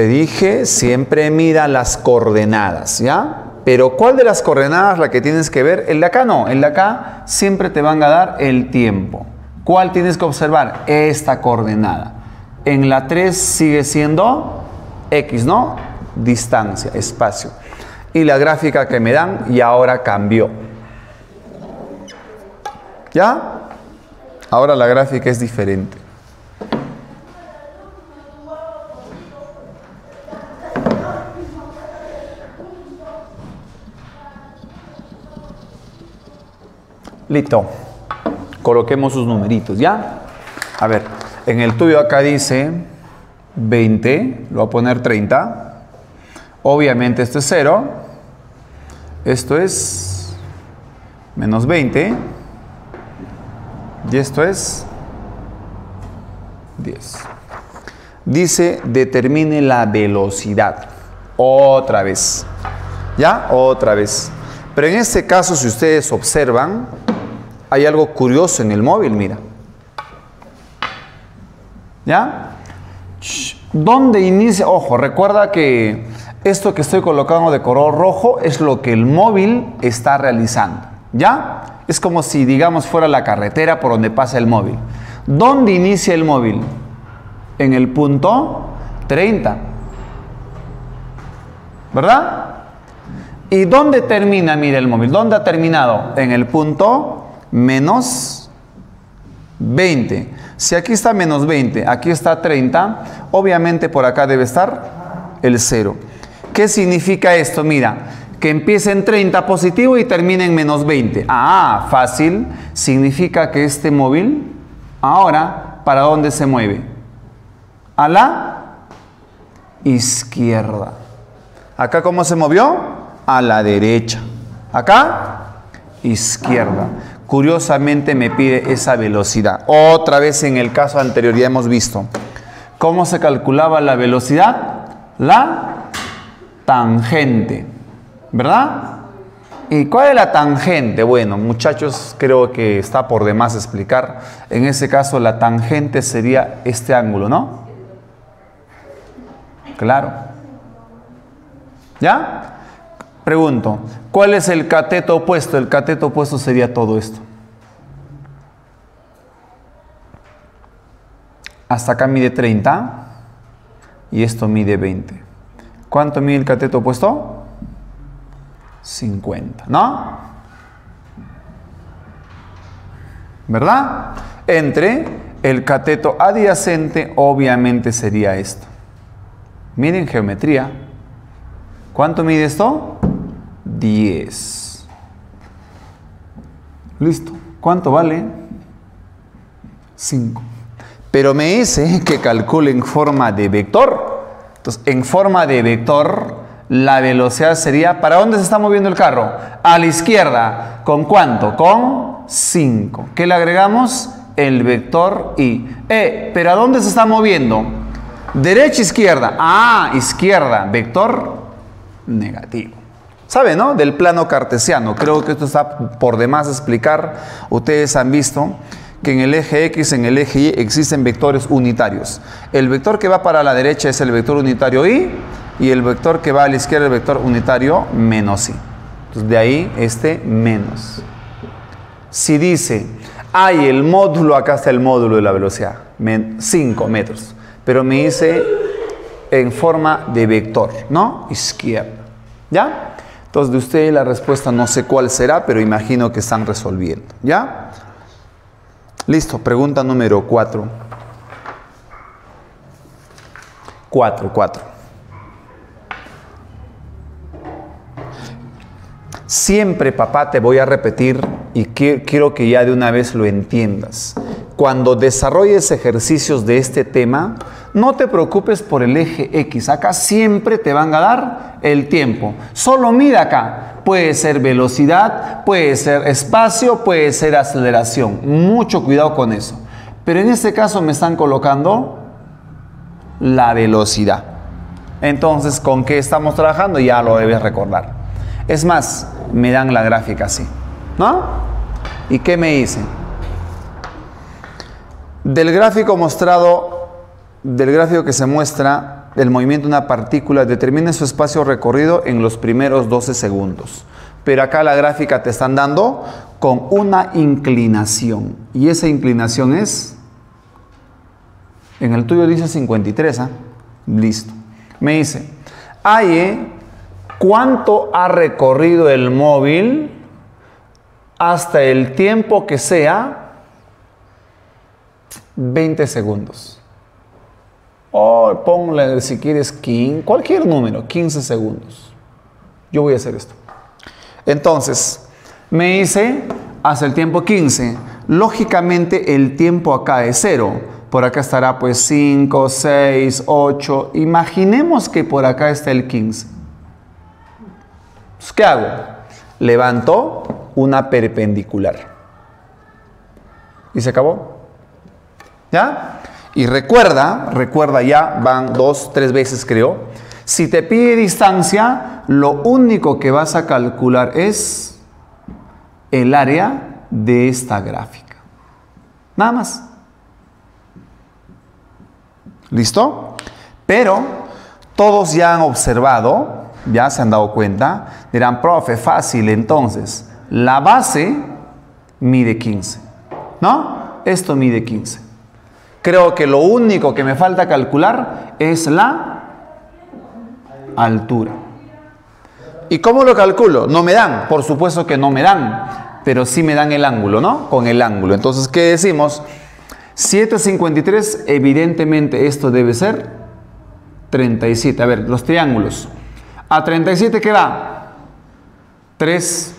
Te dije, siempre mira las coordenadas, ¿ya? Pero ¿cuál de las coordenadas la que tienes que ver? El de acá no, el de acá siempre te van a dar el tiempo. ¿Cuál tienes que observar? Esta coordenada. En la 3 sigue siendo X, ¿no? Distancia, espacio. Y la gráfica que me dan y ahora cambió. ¿Ya? Ahora la gráfica es diferente. Listo coloquemos sus numeritos, ¿ya? A ver, en el tuyo acá dice 20, lo voy a poner 30. Obviamente esto es 0. Esto es menos 20. Y esto es 10. Dice, determine la velocidad. Otra vez. ¿Ya? Otra vez. Pero en este caso, si ustedes observan, hay algo curioso en el móvil, mira. ¿Ya? ¿Dónde inicia? Ojo, recuerda que esto que estoy colocando de color rojo es lo que el móvil está realizando. ¿Ya? Es como si, digamos, fuera la carretera por donde pasa el móvil. ¿Dónde inicia el móvil? En el punto 30. ¿Verdad? ¿Y dónde termina, mira el móvil? ¿Dónde ha terminado? En el punto menos 20. Si aquí está menos 20, aquí está 30, obviamente por acá debe estar el 0. ¿Qué significa esto? Mira, que empiece en 30 positivo y termine en menos 20. Ah, fácil. Significa que este móvil, ahora, ¿para dónde se mueve? A la izquierda. ¿Acá cómo se movió? A la derecha. Acá, izquierda. Curiosamente me pide esa velocidad. Otra vez en el caso anterior ya hemos visto. ¿Cómo se calculaba la velocidad? La tangente. ¿Verdad? ¿Y cuál es la tangente? Bueno, muchachos, creo que está por demás explicar. En ese caso, la tangente sería este ángulo, ¿no? Claro. ¿Ya? Pregunto, ¿cuál es el cateto opuesto? El cateto opuesto sería todo esto. Hasta acá mide 30 y esto mide 20. ¿Cuánto mide el cateto opuesto? 50, ¿no? ¿Verdad? Entre el cateto adyacente obviamente sería esto. Miren geometría. ¿Cuánto mide esto? 10. Listo. ¿Cuánto vale? 5. Pero me dice que calcule en forma de vector. Entonces, en forma de vector, la velocidad sería, ¿para dónde se está moviendo el carro? A la izquierda. ¿Con cuánto? Con 5. ¿Qué le agregamos? El vector y. Eh, ¿pero a dónde se está moviendo? Derecha, izquierda. Ah, izquierda. Vector negativo. ¿Sabe, no? Del plano cartesiano. Creo que esto está por demás explicar. Ustedes han visto que en el eje X, en el eje Y, existen vectores unitarios. El vector que va para la derecha es el vector unitario Y y el vector que va a la izquierda es el vector unitario menos Y. Entonces, de ahí este menos. Si dice, hay el módulo, acá está el módulo de la velocidad, 5 metros, pero me dice en forma de vector, ¿no? Izquierda. ¿Ya? Entonces, de ustedes la respuesta no sé cuál será, pero imagino que están resolviendo. ¿Ya? Listo, pregunta número 4. 4, 4. Siempre, papá, te voy a repetir y quiero que ya de una vez lo entiendas. Cuando desarrolles ejercicios de este tema, no te preocupes por el eje X. Acá siempre te van a dar el tiempo. Solo mira acá. Puede ser velocidad, puede ser espacio, puede ser aceleración. Mucho cuidado con eso. Pero en este caso me están colocando la velocidad. Entonces, ¿con qué estamos trabajando? Ya lo debes recordar. Es más, me dan la gráfica así. ¿No? ¿Y qué me dicen? Del gráfico mostrado, del gráfico que se muestra el movimiento de una partícula, determine su espacio recorrido en los primeros 12 segundos. Pero acá la gráfica te están dando con una inclinación. Y esa inclinación es, en el tuyo dice 53, ¿ah? Listo. Me dice, hay cuánto ha recorrido el móvil hasta el tiempo que sea 20 segundos. O ponle si quieres 15, cualquier número, 15 segundos. Yo voy a hacer esto. Entonces, me dice hasta el tiempo 15. Lógicamente el tiempo acá es cero. Por acá estará pues 5, 6, 8. Imaginemos que por acá está el 15. ¿qué hago? Levanto una perpendicular. Y se acabó. ¿Ya? Y recuerda, recuerda ya, van dos, tres veces creo. Si te pide distancia, lo único que vas a calcular es el área de esta gráfica. Nada más. ¿Listo? Pero todos ya han observado ya se han dado cuenta, dirán, profe, fácil, entonces, la base mide 15, ¿no? Esto mide 15. Creo que lo único que me falta calcular es la altura. ¿Y cómo lo calculo? No me dan, por supuesto que no me dan, pero sí me dan el ángulo, ¿no? Con el ángulo. Entonces, ¿qué decimos? 753, evidentemente esto debe ser 37. A ver, los triángulos. A 37, ¿qué da? 3.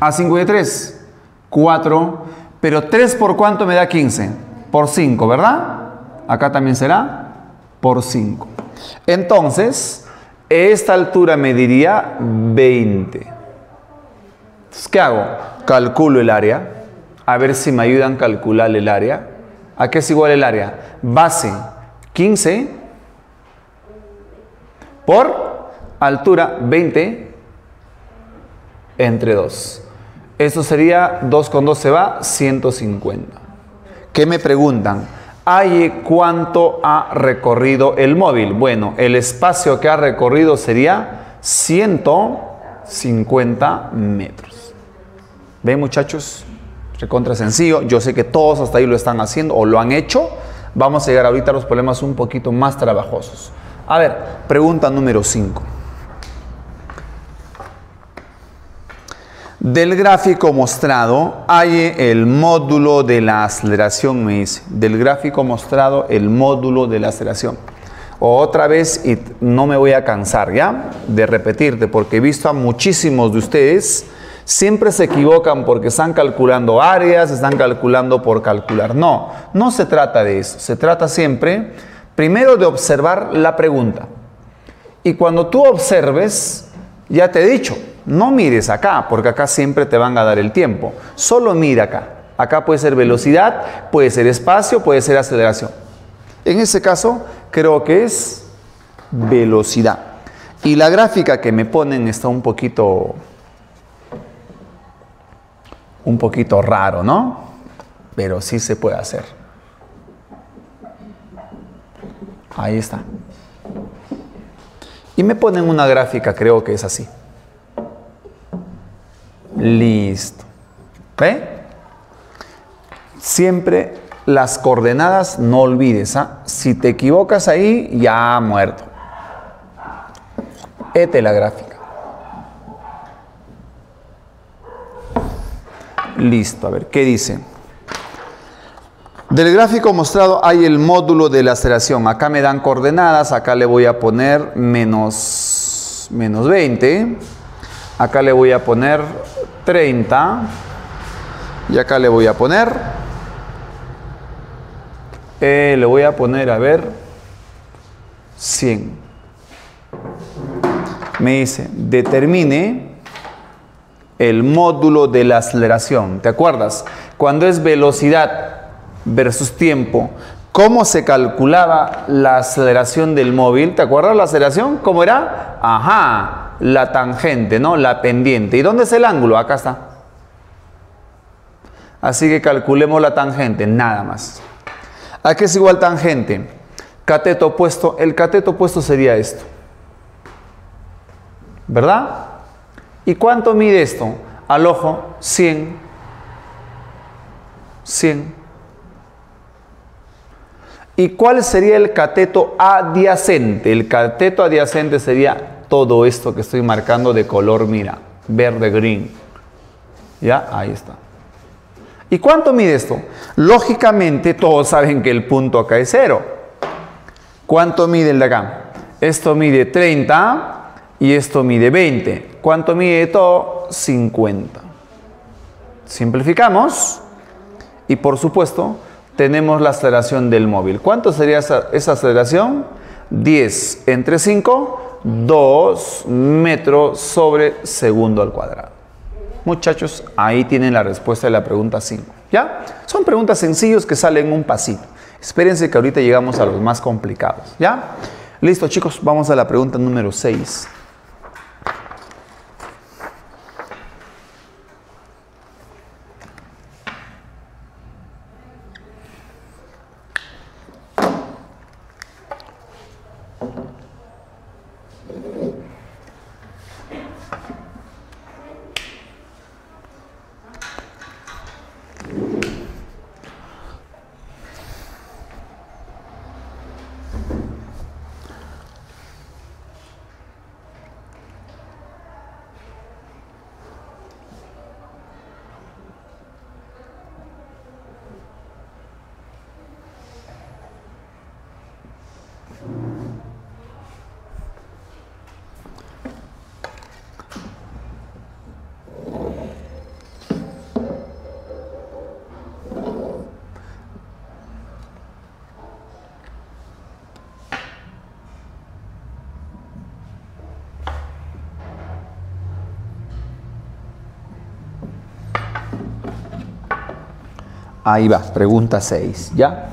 A 53, 4. Pero 3 por cuánto me da 15? Por 5, ¿verdad? Acá también será por 5. Entonces, esta altura mediría 20. Entonces, ¿qué hago? Calculo el área. A ver si me ayudan a calcular el área. ¿A qué es igual el área? Base 15 por altura 20 entre 2. Eso sería 2 con 2 se va 150. ¿Qué me preguntan? Hay cuánto ha recorrido el móvil. Bueno, el espacio que ha recorrido sería 150 metros. ¿Ven muchachos? Recontra sencillo. Yo sé que todos hasta ahí lo están haciendo o lo han hecho. Vamos a llegar ahorita a los problemas un poquito más trabajosos. A ver, pregunta número 5. Del gráfico mostrado hay el módulo de la aceleración, me dice. Del gráfico mostrado el módulo de la aceleración. Otra vez, y no me voy a cansar ya de repetirte, porque he visto a muchísimos de ustedes siempre se equivocan porque están calculando áreas, están calculando por calcular. No, no se trata de eso. Se trata siempre, primero, de observar la pregunta. Y cuando tú observes, ya te he dicho, no mires acá, porque acá siempre te van a dar el tiempo. Solo mira acá. Acá puede ser velocidad, puede ser espacio, puede ser aceleración. En ese caso, creo que es velocidad. Y la gráfica que me ponen está un poquito un poquito raro, ¿no? Pero sí se puede hacer. Ahí está. Y me ponen una gráfica, creo que es así. Listo. ¿Ve? Siempre las coordenadas no olvides. ¿ah? Si te equivocas ahí, ya muerto. Este la gráfica. Listo, a ver, ¿qué dice? Del gráfico mostrado hay el módulo de la aceleración. Acá me dan coordenadas, acá le voy a poner menos, menos 20, acá le voy a poner 30 y acá le voy a poner, eh, le voy a poner, a ver, 100. Me dice, determine el módulo de la aceleración. ¿Te acuerdas? Cuando es velocidad versus tiempo, ¿cómo se calculaba la aceleración del móvil? ¿Te acuerdas la aceleración? ¿Cómo era? Ajá, la tangente, ¿no? La pendiente. ¿Y dónde es el ángulo? Acá está. Así que calculemos la tangente, nada más. ¿A qué es igual tangente? Cateto opuesto. El cateto opuesto sería esto. ¿Verdad? ¿Y cuánto mide esto? Al ojo, 100. 100. ¿Y cuál sería el cateto adyacente? El cateto adyacente sería todo esto que estoy marcando de color, mira, verde, green. ¿Ya? Ahí está. ¿Y cuánto mide esto? Lógicamente todos saben que el punto acá es cero. ¿Cuánto mide el de acá? Esto mide 30 y esto mide 20. ¿Cuánto mide todo? 50. Simplificamos y por supuesto tenemos la aceleración del móvil. ¿Cuánto sería esa, aceleración? 10 entre 5, 2 metros sobre segundo al cuadrado. Muchachos, ahí tienen la respuesta de la pregunta 5. ¿Ya? Son preguntas sencillas que salen un pasito. Espérense que ahorita llegamos a los más complicados. ¿Ya? Listo, chicos, vamos a la pregunta número 6. Ahí va, pregunta 6, ¿ya?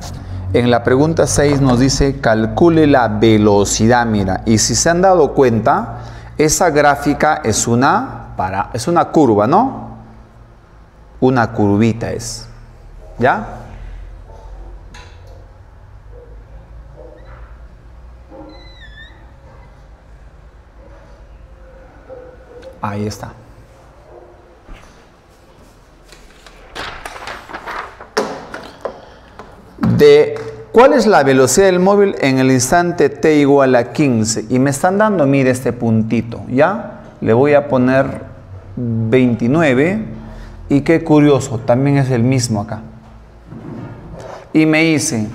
En la pregunta 6 nos dice calcule la velocidad, mira. Y si se han dado cuenta, esa gráfica es una, para, es una curva, ¿no? Una curvita es. ¿Ya? Ahí está. De cuál es la velocidad del móvil en el instante t igual a 15. Y me están dando, mire este puntito, ¿ya? Le voy a poner 29 y qué curioso, también es el mismo acá. Y me dice,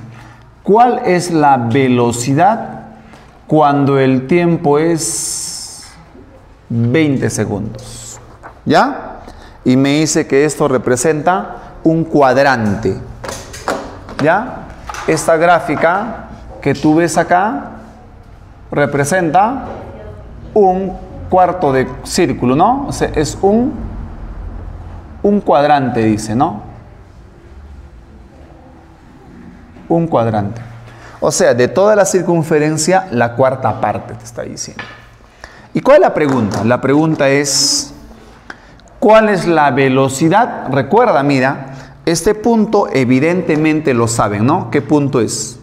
¿cuál es la velocidad cuando el tiempo es 20 segundos? ¿Ya? Y me dice que esto representa un cuadrante. ¿Ya? Esta gráfica que tú ves acá representa un cuarto de círculo, ¿no? O sea, es un, un cuadrante, dice, ¿no? Un cuadrante. O sea, de toda la circunferencia, la cuarta parte te está diciendo. ¿Y cuál es la pregunta? La pregunta es, ¿cuál es la velocidad? Recuerda, mira, este punto evidentemente lo saben, ¿no? ¿Qué punto es?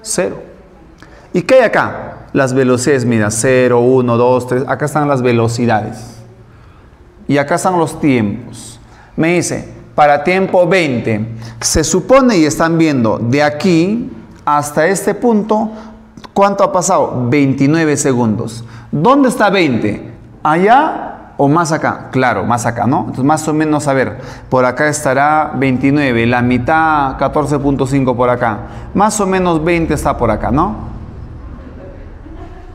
Cero. ¿Y qué hay acá? Las velocidades, mira, 0, 1, 2, 3, acá están las velocidades. Y acá están los tiempos. Me dice, para tiempo 20, se supone y están viendo de aquí hasta este punto, ¿cuánto ha pasado? 29 segundos. ¿Dónde está 20? Allá o más acá, claro, más acá, ¿no? Entonces más o menos, a ver, por acá estará 29, la mitad 14.5 por acá, más o menos 20 está por acá, ¿no?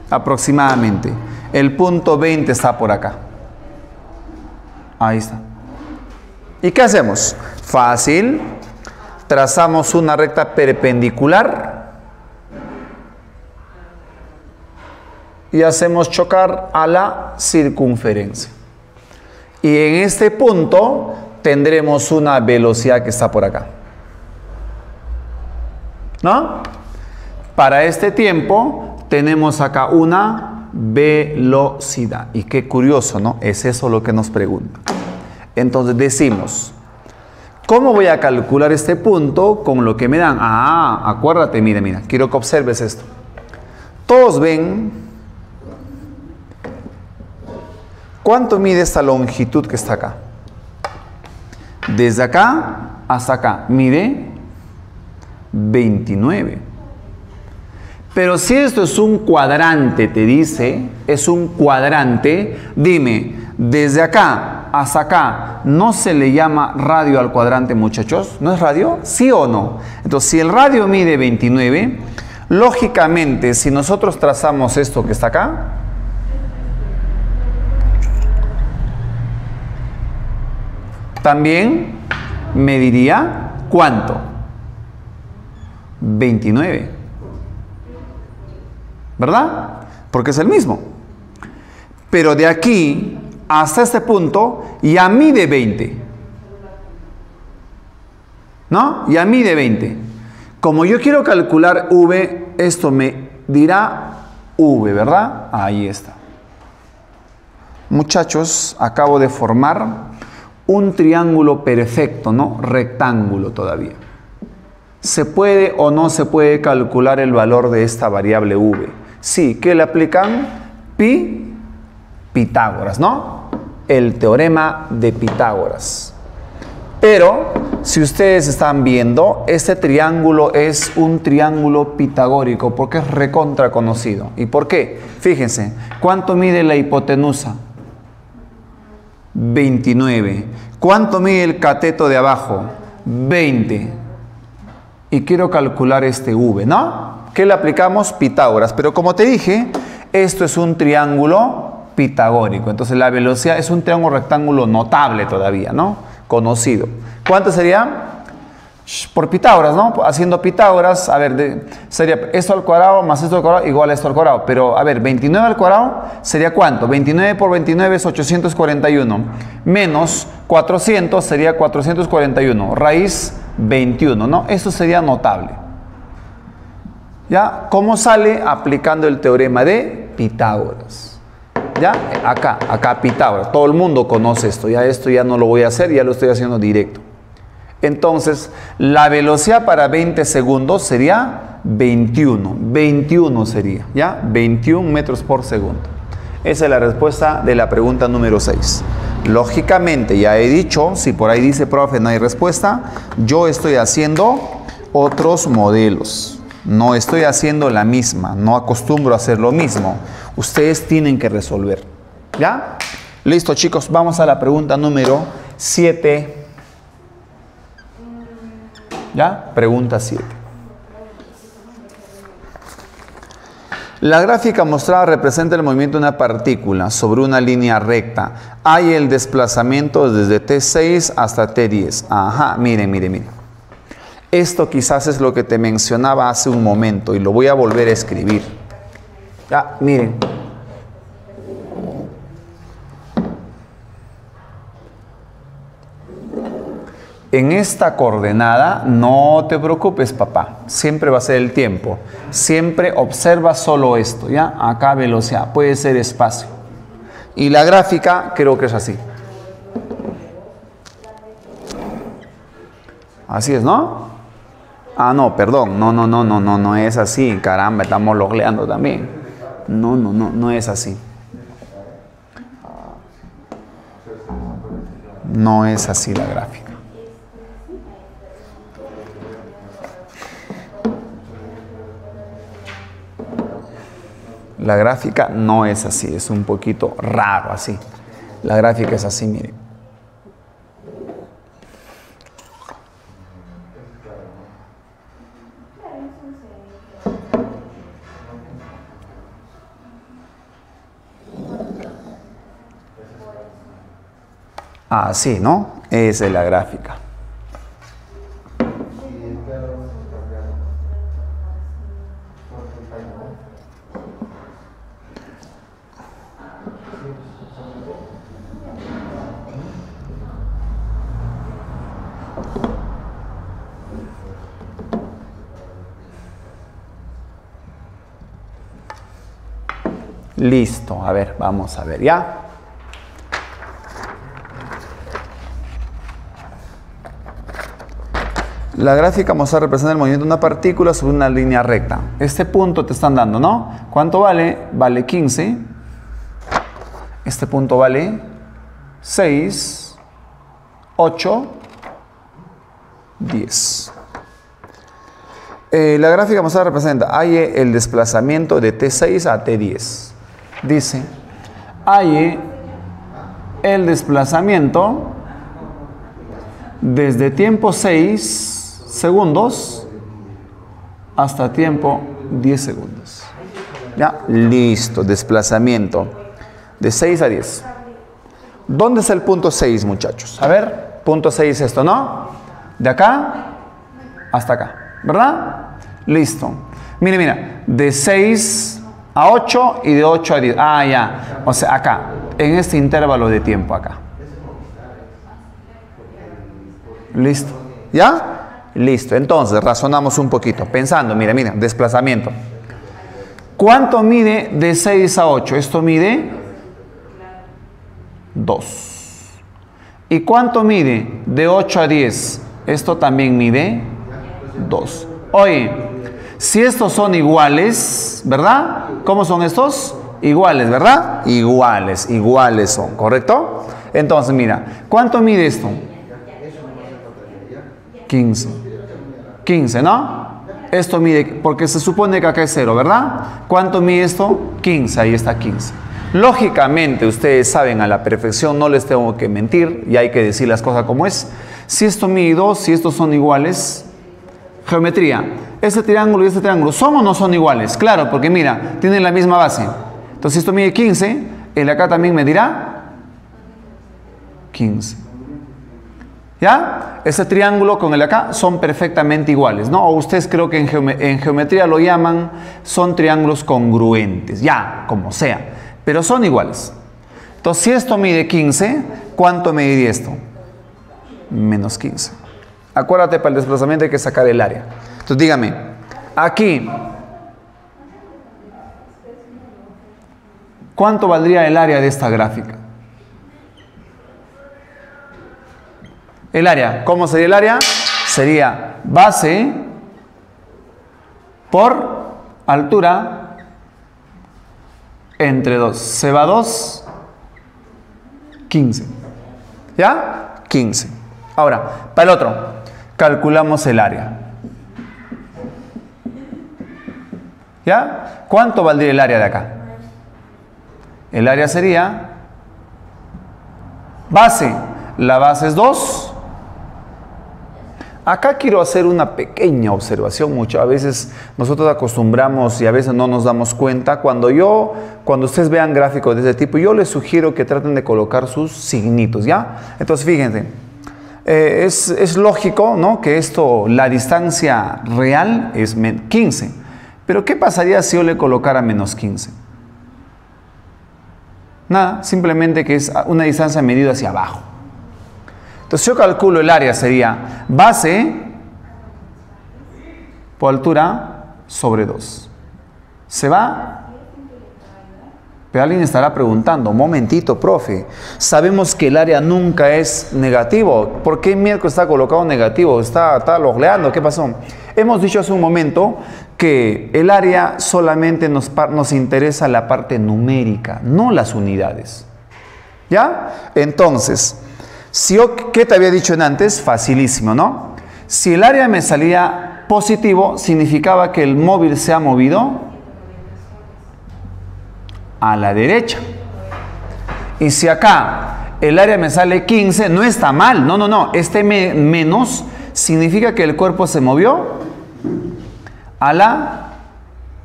Aproximadamente. El punto 20 está por acá. Ahí está. ¿Y qué hacemos? Fácil. Trazamos una recta perpendicular y hacemos chocar a la circunferencia. Y en este punto tendremos una velocidad que está por acá. ¿No? Para este tiempo tenemos acá una velocidad. Y qué curioso, ¿no? Es eso lo que nos pregunta. Entonces decimos, ¿cómo voy a calcular este punto con lo que me dan? Ah, acuérdate, mira, mira, quiero que observes esto. Todos ven ¿Cuánto mide esta longitud que está acá? Desde acá hasta acá mide 29. Pero si esto es un cuadrante, te dice, es un cuadrante, dime, desde acá hasta acá, ¿no se le llama radio al cuadrante, muchachos? ¿No es radio? ¿Sí o no? Entonces, si el radio mide 29, lógicamente, si nosotros trazamos esto que está acá, También mediría cuánto? 29. ¿Verdad? Porque es el mismo. Pero de aquí hasta este punto ya mide 20. ¿No? Ya mide 20. Como yo quiero calcular V, esto me dirá V, ¿verdad? Ahí está. Muchachos, acabo de formar un triángulo perfecto, ¿no? Rectángulo todavía. ¿Se puede o no se puede calcular el valor de esta variable v? Sí, ¿qué le aplican? Pi, Pitágoras, ¿no? El teorema de Pitágoras. Pero, si ustedes están viendo, este triángulo es un triángulo pitagórico porque es recontra conocido. ¿Y por qué? Fíjense, ¿cuánto mide la hipotenusa? 29. ¿Cuánto mide el cateto de abajo? 20. Y quiero calcular este V, ¿no? ¿Qué le aplicamos? Pitágoras. Pero como te dije, esto es un triángulo pitagórico. Entonces la velocidad es un triángulo rectángulo notable todavía, ¿no? Conocido. ¿Cuánto sería? Por Pitágoras, ¿no? Haciendo Pitágoras, a ver, sería esto al cuadrado más esto al cuadrado igual a esto al cuadrado. Pero, a ver, 29 al cuadrado sería cuánto? 29 por 29 es 841. Menos 400 sería 441. Raíz 21, ¿no? Eso sería notable. ¿Ya? ¿Cómo sale? Aplicando el teorema de Pitágoras. ¿Ya? Acá, acá Pitágoras. Todo el mundo conoce esto. Ya esto ya no lo voy a hacer, ya lo estoy haciendo directo. Entonces, la velocidad para 20 segundos sería 21. 21 sería, ¿ya? 21 metros por segundo. Esa es la respuesta de la pregunta número 6. Lógicamente, ya he dicho, si por ahí dice, profe, no hay respuesta, yo estoy haciendo otros modelos. No estoy haciendo la misma, no acostumbro a hacer lo mismo. Ustedes tienen que resolver. ¿Ya? Listo, chicos, vamos a la pregunta número 7. ¿Ya? Pregunta 7. La gráfica mostrada representa el movimiento de una partícula sobre una línea recta. Hay el desplazamiento desde T6 hasta T10. Ajá, miren, miren, miren. Esto quizás es lo que te mencionaba hace un momento y lo voy a volver a escribir. Ya, miren. En esta coordenada, no te preocupes, papá. Siempre va a ser el tiempo. Siempre observa solo esto, ¿ya? Acá velocidad, puede ser espacio. Y la gráfica creo que es así. Así es, ¿no? Ah, no, perdón. No, no, no, no, no, no es así. Caramba, estamos logleando también. No, no, no, no es así. No es así la gráfica. La gráfica no es así, es un poquito raro así. La gráfica es así, miren. Así, ¿no? Esa es la gráfica. Listo, a ver, vamos a ver, ¿ya? La gráfica muestra representa el movimiento de una partícula sobre una línea recta. Este punto te están dando, ¿no? ¿Cuánto vale? Vale 15. Este punto vale 6, 8, 10. la gráfica mostrada representa el desplazamiento de T6 a T10 dice, hay el desplazamiento desde tiempo 6 segundos hasta tiempo 10 segundos. Ya, listo, desplazamiento de 6 a 10. ¿Dónde es el punto 6, muchachos? A ver, punto 6 esto, ¿no? De acá hasta acá, ¿verdad? Listo. Mira, mira, de 6 a 8 y de 8 a 10. Ah, ya. O sea, acá, en este intervalo de tiempo acá. ¿Listo? ¿Ya? Listo. Entonces, razonamos un poquito. Pensando, mira, mira, desplazamiento. ¿Cuánto mide de 6 a 8? Esto mide 2. ¿Y cuánto mide de 8 a 10? Esto también mide 2. Oye, si estos son iguales, ¿verdad? ¿Cómo son estos? Iguales, ¿verdad? Iguales, iguales son, ¿correcto? Entonces, mira, ¿cuánto mide esto? 15. 15, ¿no? Esto mide, porque se supone que acá es 0, ¿verdad? ¿Cuánto mide esto? 15, ahí está 15. Lógicamente, ustedes saben a la perfección, no les tengo que mentir y hay que decir las cosas como es. Si esto mide 2, si estos son iguales, geometría, este triángulo y este triángulo, ¿son o no son iguales? Claro, porque mira, tienen la misma base. Entonces esto mide 15, el acá también medirá 15. ¿Ya? Ese triángulo con el acá son perfectamente iguales, ¿no? O ustedes creo que en, en, geometría lo llaman, son triángulos congruentes, ya, como sea, pero son iguales. Entonces, si esto mide 15, ¿cuánto mediría esto? Menos 15. Acuérdate, para el desplazamiento hay que sacar el área. Entonces, dígame, aquí, ¿cuánto valdría el área de esta gráfica? El área, ¿cómo sería el área? Sería base por altura entre 2. Se va 2, 15. ¿Ya? 15. Ahora, para el otro, calculamos el área. ¿Ya? ¿Cuánto valdría el área de acá? El área sería base. La base es 2 Acá quiero hacer una pequeña observación. Muchas veces nosotros acostumbramos y a veces no nos damos cuenta. Cuando yo, cuando ustedes vean gráficos de ese tipo, yo les sugiero que traten de colocar sus signitos, ¿ya? Entonces, fíjense, eh, es, es, lógico, ¿no? Que esto, la distancia real es 15. Pero, ¿qué pasaría si yo le colocara menos 15? Nada, simplemente que es una distancia medida hacia abajo. Entonces yo calculo el área sería base por altura sobre 2. Se va. Pero alguien estará preguntando, momentito, profe, sabemos que el área nunca es negativo. ¿Por qué miércoles está colocado negativo? Está, está logleando, ¿qué pasó? Hemos dicho hace un momento que el área solamente nos, nos interesa la parte numérica, no las unidades. ¿Ya? Entonces, si yo, ¿qué te había dicho antes? Facilísimo, ¿no? Si el área me salía positivo, significaba que el móvil se ha movido a la derecha. Y si acá el área me sale 15, no está mal, no, no, no, este menos significa que el cuerpo se movió a la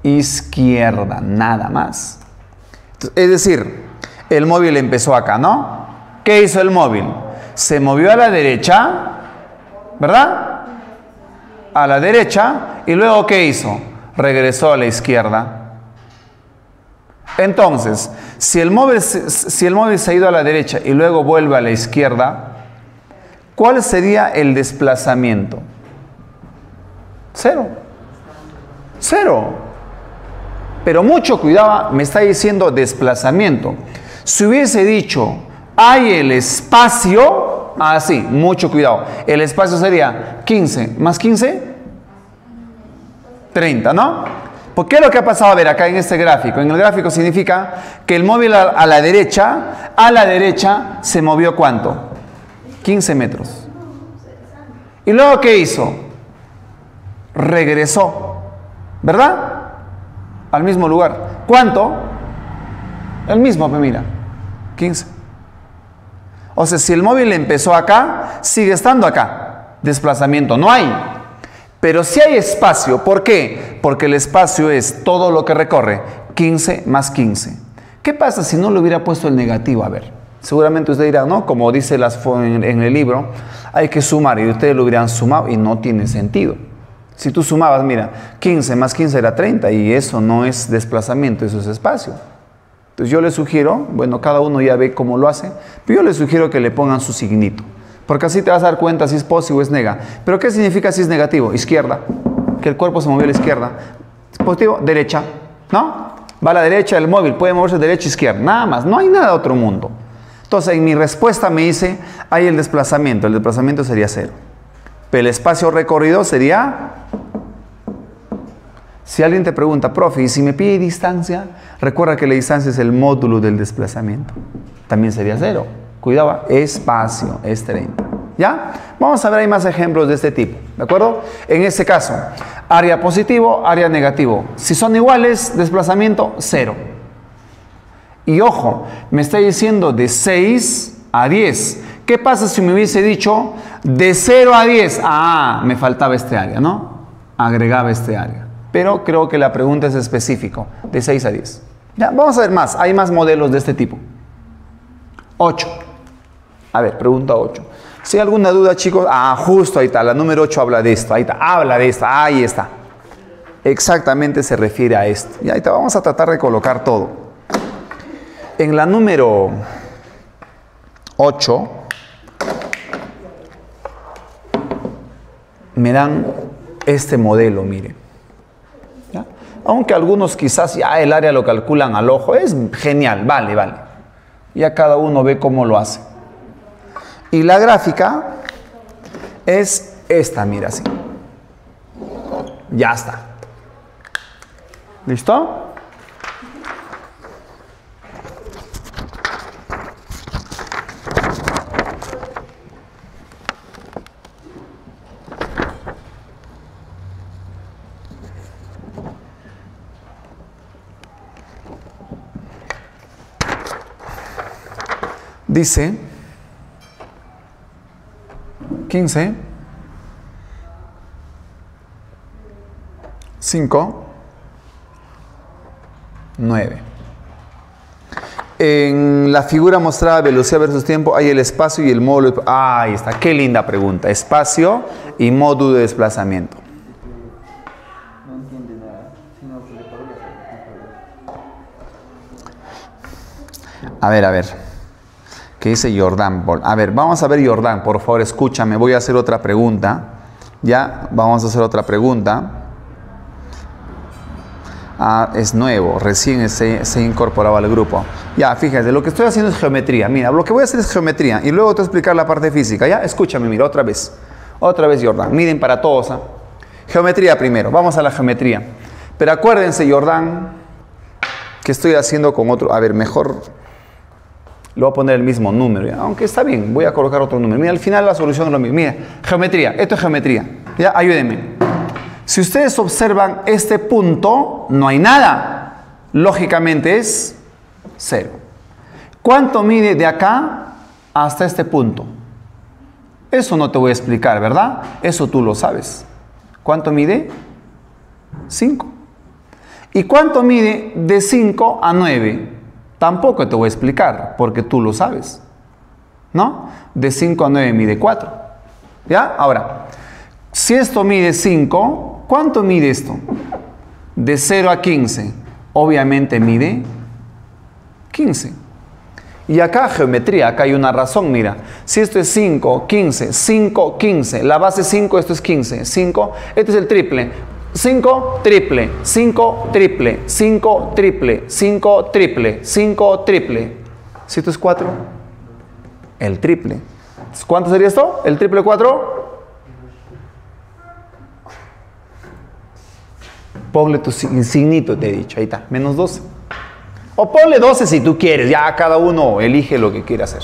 izquierda, nada más. Es decir, el móvil empezó acá, ¿no? ¿Qué hizo el móvil? se movió a la derecha, ¿verdad? A la derecha y luego ¿qué hizo? Regresó a la izquierda. Entonces, si el, móvil, si el móvil se ha ido a la derecha y luego vuelve a la izquierda, ¿cuál sería el desplazamiento? Cero. Cero. Pero mucho cuidado, me está diciendo desplazamiento. Si hubiese dicho hay el espacio, así, ah, mucho cuidado. El espacio sería 15 más 15, 30, ¿no? ¿Por qué es lo que ha pasado a ver acá en este gráfico? En el gráfico significa que el móvil a, la derecha, a la derecha se movió cuánto? 15 metros. ¿Y luego qué hizo? Regresó, ¿verdad? Al mismo lugar. ¿Cuánto? El mismo, pues mira, 15. O sea, si el móvil empezó acá, sigue estando acá. Desplazamiento no hay. Pero si hay espacio, ¿por qué? Porque el espacio es todo lo que recorre, 15 más 15. ¿Qué pasa si no le hubiera puesto el negativo? A ver, seguramente usted dirá, ¿no? Como dice las, en, el libro, hay que sumar y ustedes lo hubieran sumado y no tiene sentido. Si tú sumabas, mira, 15 más 15 era 30 y eso no es desplazamiento, eso es espacio. Entonces yo les sugiero, bueno, cada uno ya ve cómo lo hace, pero yo les sugiero que le pongan su signito, porque así te vas a dar cuenta si es positivo o es nega. Pero ¿qué significa si es negativo? Izquierda, que el cuerpo se movió a la izquierda. Positivo, derecha, ¿no? Va a la derecha el móvil, puede moverse derecha izquierda, nada más, no hay nada de otro mundo. Entonces en mi respuesta me dice, hay el desplazamiento, el desplazamiento sería cero. Pero el espacio recorrido sería si alguien te pregunta, profe, ¿y si me pide distancia? Recuerda que la distancia es el módulo del desplazamiento. También sería cero. Cuidado, espacio es 30. ¿Ya? Vamos a ver, hay más ejemplos de este tipo. ¿De acuerdo? En este caso, área positivo, área negativo. Si son iguales, desplazamiento, cero. Y ojo, me está diciendo de 6 a 10. ¿Qué pasa si me hubiese dicho de 0 a 10? Ah, me faltaba este área, ¿no? Agregaba este área pero creo que la pregunta es específico, de 6 a 10. Ya, vamos a ver más, hay más modelos de este tipo. 8. A ver, pregunta 8. Si hay alguna duda, chicos, ah, justo ahí está, la número 8 habla de esto, ahí está, habla de esto, ahí está. Exactamente se refiere a esto. Y ahí está, vamos a tratar de colocar todo. En la número 8, me dan este modelo, miren. Aunque algunos quizás ya el área lo calculan al ojo, es genial, vale, vale. Ya cada uno ve cómo lo hace. Y la gráfica es esta, mira así. Ya está. ¿Listo? Dice 15, 5, 9. En la figura mostrada velocidad versus tiempo hay el espacio y el módulo. Ah, ahí está, qué linda pregunta. Espacio y módulo de desplazamiento. A ver, a ver que dice Jordán. A ver, vamos a ver Jordán, por favor, escúchame, voy a hacer otra pregunta. Ya, vamos a hacer otra pregunta. Ah, es nuevo, recién se, se incorporado al grupo. Ya, fíjense, lo que estoy haciendo es geometría. Mira, lo que voy a hacer es geometría y luego te voy a explicar la parte física. Ya, escúchame, mira, otra vez. Otra vez, Jordán. Miren para todos. ¿ah? Geometría primero, vamos a la geometría. Pero acuérdense, Jordán, que estoy haciendo con otro. A ver, mejor le voy a poner el mismo número, aunque está bien, voy a colocar otro número. Mira, al final la solución es lo mismo. Mira, geometría, esto es geometría. Ya, ayúdenme. Si ustedes observan este punto, no hay nada. Lógicamente es cero. ¿Cuánto mide de acá hasta este punto? Eso no te voy a explicar, ¿verdad? Eso tú lo sabes. ¿Cuánto mide? 5. ¿Y cuánto mide de 5 a 9? Tampoco te voy a explicar, porque tú lo sabes. ¿No? De 5 a 9 mide 4. ¿Ya? Ahora, si esto mide 5, ¿cuánto mide esto? De 0 a 15. Obviamente mide 15. Y acá geometría, acá hay una razón, mira. Si esto es 5, 15, 5, 15, la base 5, esto es 15, 5, este es el triple. 5 triple, 5 triple, 5 triple, 5 triple, 5 triple. Si esto es 4, el triple. ¿Cuánto sería esto? ¿El triple 4? Ponle tu insignito, te he dicho. Ahí está, menos 12. O ponle 12 si tú quieres. Ya cada uno elige lo que quiere hacer.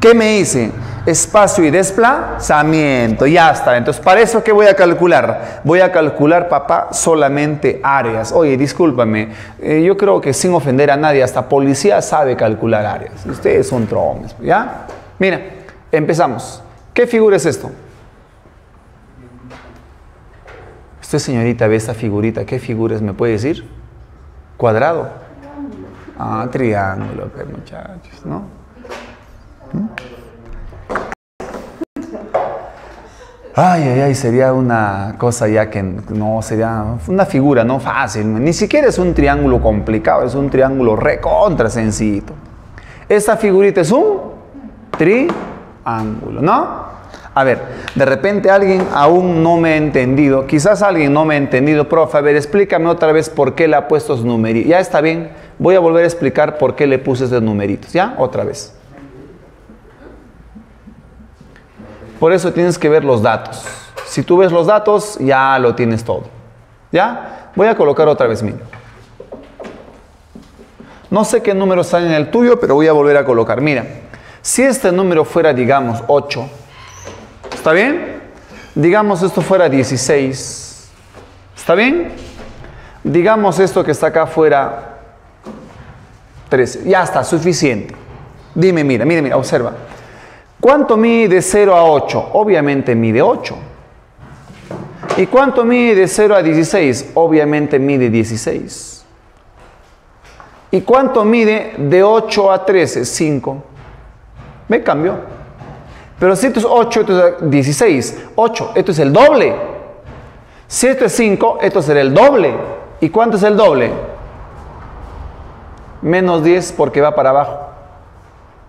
¿Qué me dice? Espacio y desplazamiento. Ya está. Entonces, ¿para eso qué voy a calcular? Voy a calcular, papá, solamente áreas. Oye, discúlpame. Eh, yo creo que sin ofender a nadie, hasta policía sabe calcular áreas. Ustedes son tromes. ¿Ya? Mira, empezamos. ¿Qué figura es esto? Usted, señorita, ve esta figurita. ¿Qué figura es? ¿Me puede decir? Cuadrado. Ah, triángulo, muchachos, ¿no? Ay, ay, ay, sería una cosa ya que no sería una figura no fácil. Ni siquiera es un triángulo complicado, es un triángulo recontra sencillito. Esta figurita es un triángulo, ¿no? A ver, de repente alguien aún no me ha entendido, quizás alguien no me ha entendido, profe, a ver, explícame otra vez por qué le ha puesto esos numeritos. Ya está bien, voy a volver a explicar por qué le puse esos numeritos, ¿ya? Otra vez. Por eso tienes que ver los datos. Si tú ves los datos, ya lo tienes todo. ¿Ya? Voy a colocar otra vez mira. No sé qué número está en el tuyo, pero voy a volver a colocar. Mira, si este número fuera, digamos, 8, ¿está bien? Digamos esto fuera 16, ¿está bien? Digamos esto que está acá fuera 13, ya está, suficiente. Dime, mira, mira, mira, observa. ¿Cuánto mide de 0 a 8? Obviamente mide 8. ¿Y cuánto mide de 0 a 16? Obviamente mide 16. ¿Y cuánto mide de 8 a 13? 5. ¿Me cambio? Pero si esto es 8, esto es 16. 8, esto es el doble. Si esto es 5, esto será el doble. ¿Y cuánto es el doble? Menos 10 porque va para abajo.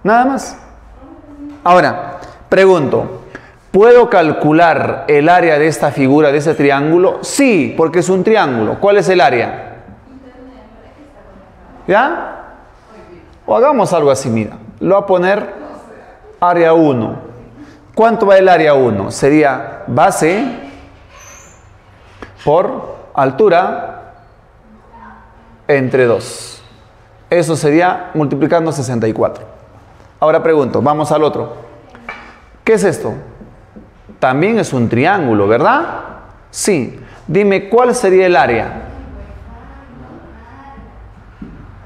Nada más. Ahora, pregunto, ¿puedo calcular el área de esta figura, de ese triángulo? Sí, porque es un triángulo. ¿Cuál es el área? ¿Ya? O hagamos algo así, mira. Lo voy a poner área 1. ¿Cuánto va el área 1? Sería base por altura entre 2. Eso sería multiplicando 64. Ahora pregunto, vamos al otro. ¿Qué es esto? También es un triángulo, ¿verdad? Sí. Dime, ¿cuál sería el área?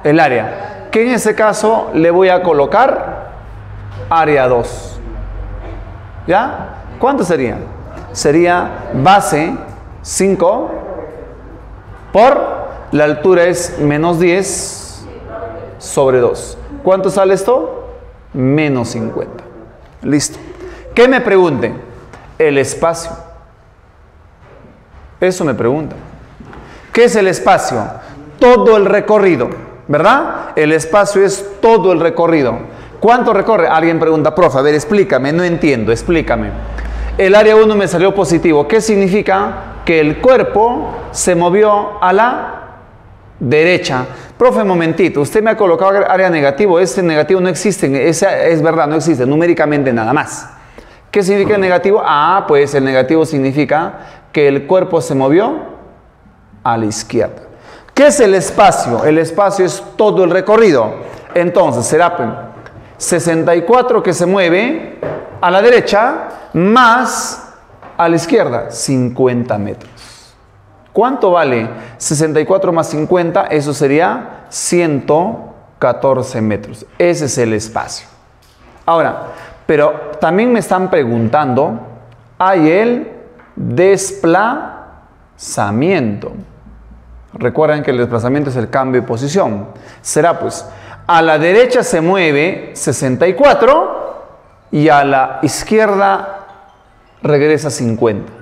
El área. Que en ese caso le voy a colocar área 2. ¿Ya? ¿Cuánto sería? Sería base 5 por la altura es menos 10 sobre 2. ¿Cuánto sale esto? Menos 50. Listo. ¿Qué me pregunte? El espacio. Eso me pregunta. ¿Qué es el espacio? Todo el recorrido, ¿verdad? El espacio es todo el recorrido. ¿Cuánto recorre? Alguien pregunta, profe, a ver, explícame, no entiendo, explícame. El área 1 me salió positivo. ¿Qué significa? Que el cuerpo se movió a la derecha. Profe, momentito, usted me ha colocado área negativo. Ese negativo no existe, es verdad, no existe numéricamente nada más. ¿Qué significa el negativo? Ah, pues el negativo significa que el cuerpo se movió a la izquierda. ¿Qué es el espacio? El espacio es todo el recorrido. Entonces será 64 que se mueve a la derecha más a la izquierda, 50 metros. ¿Cuánto vale 64 más 50? Eso sería 114 metros. Ese es el espacio. Ahora, pero también me están preguntando, hay el desplazamiento. Recuerden que el desplazamiento es el cambio de posición. Será pues, a la derecha se mueve 64 y a la izquierda regresa 50.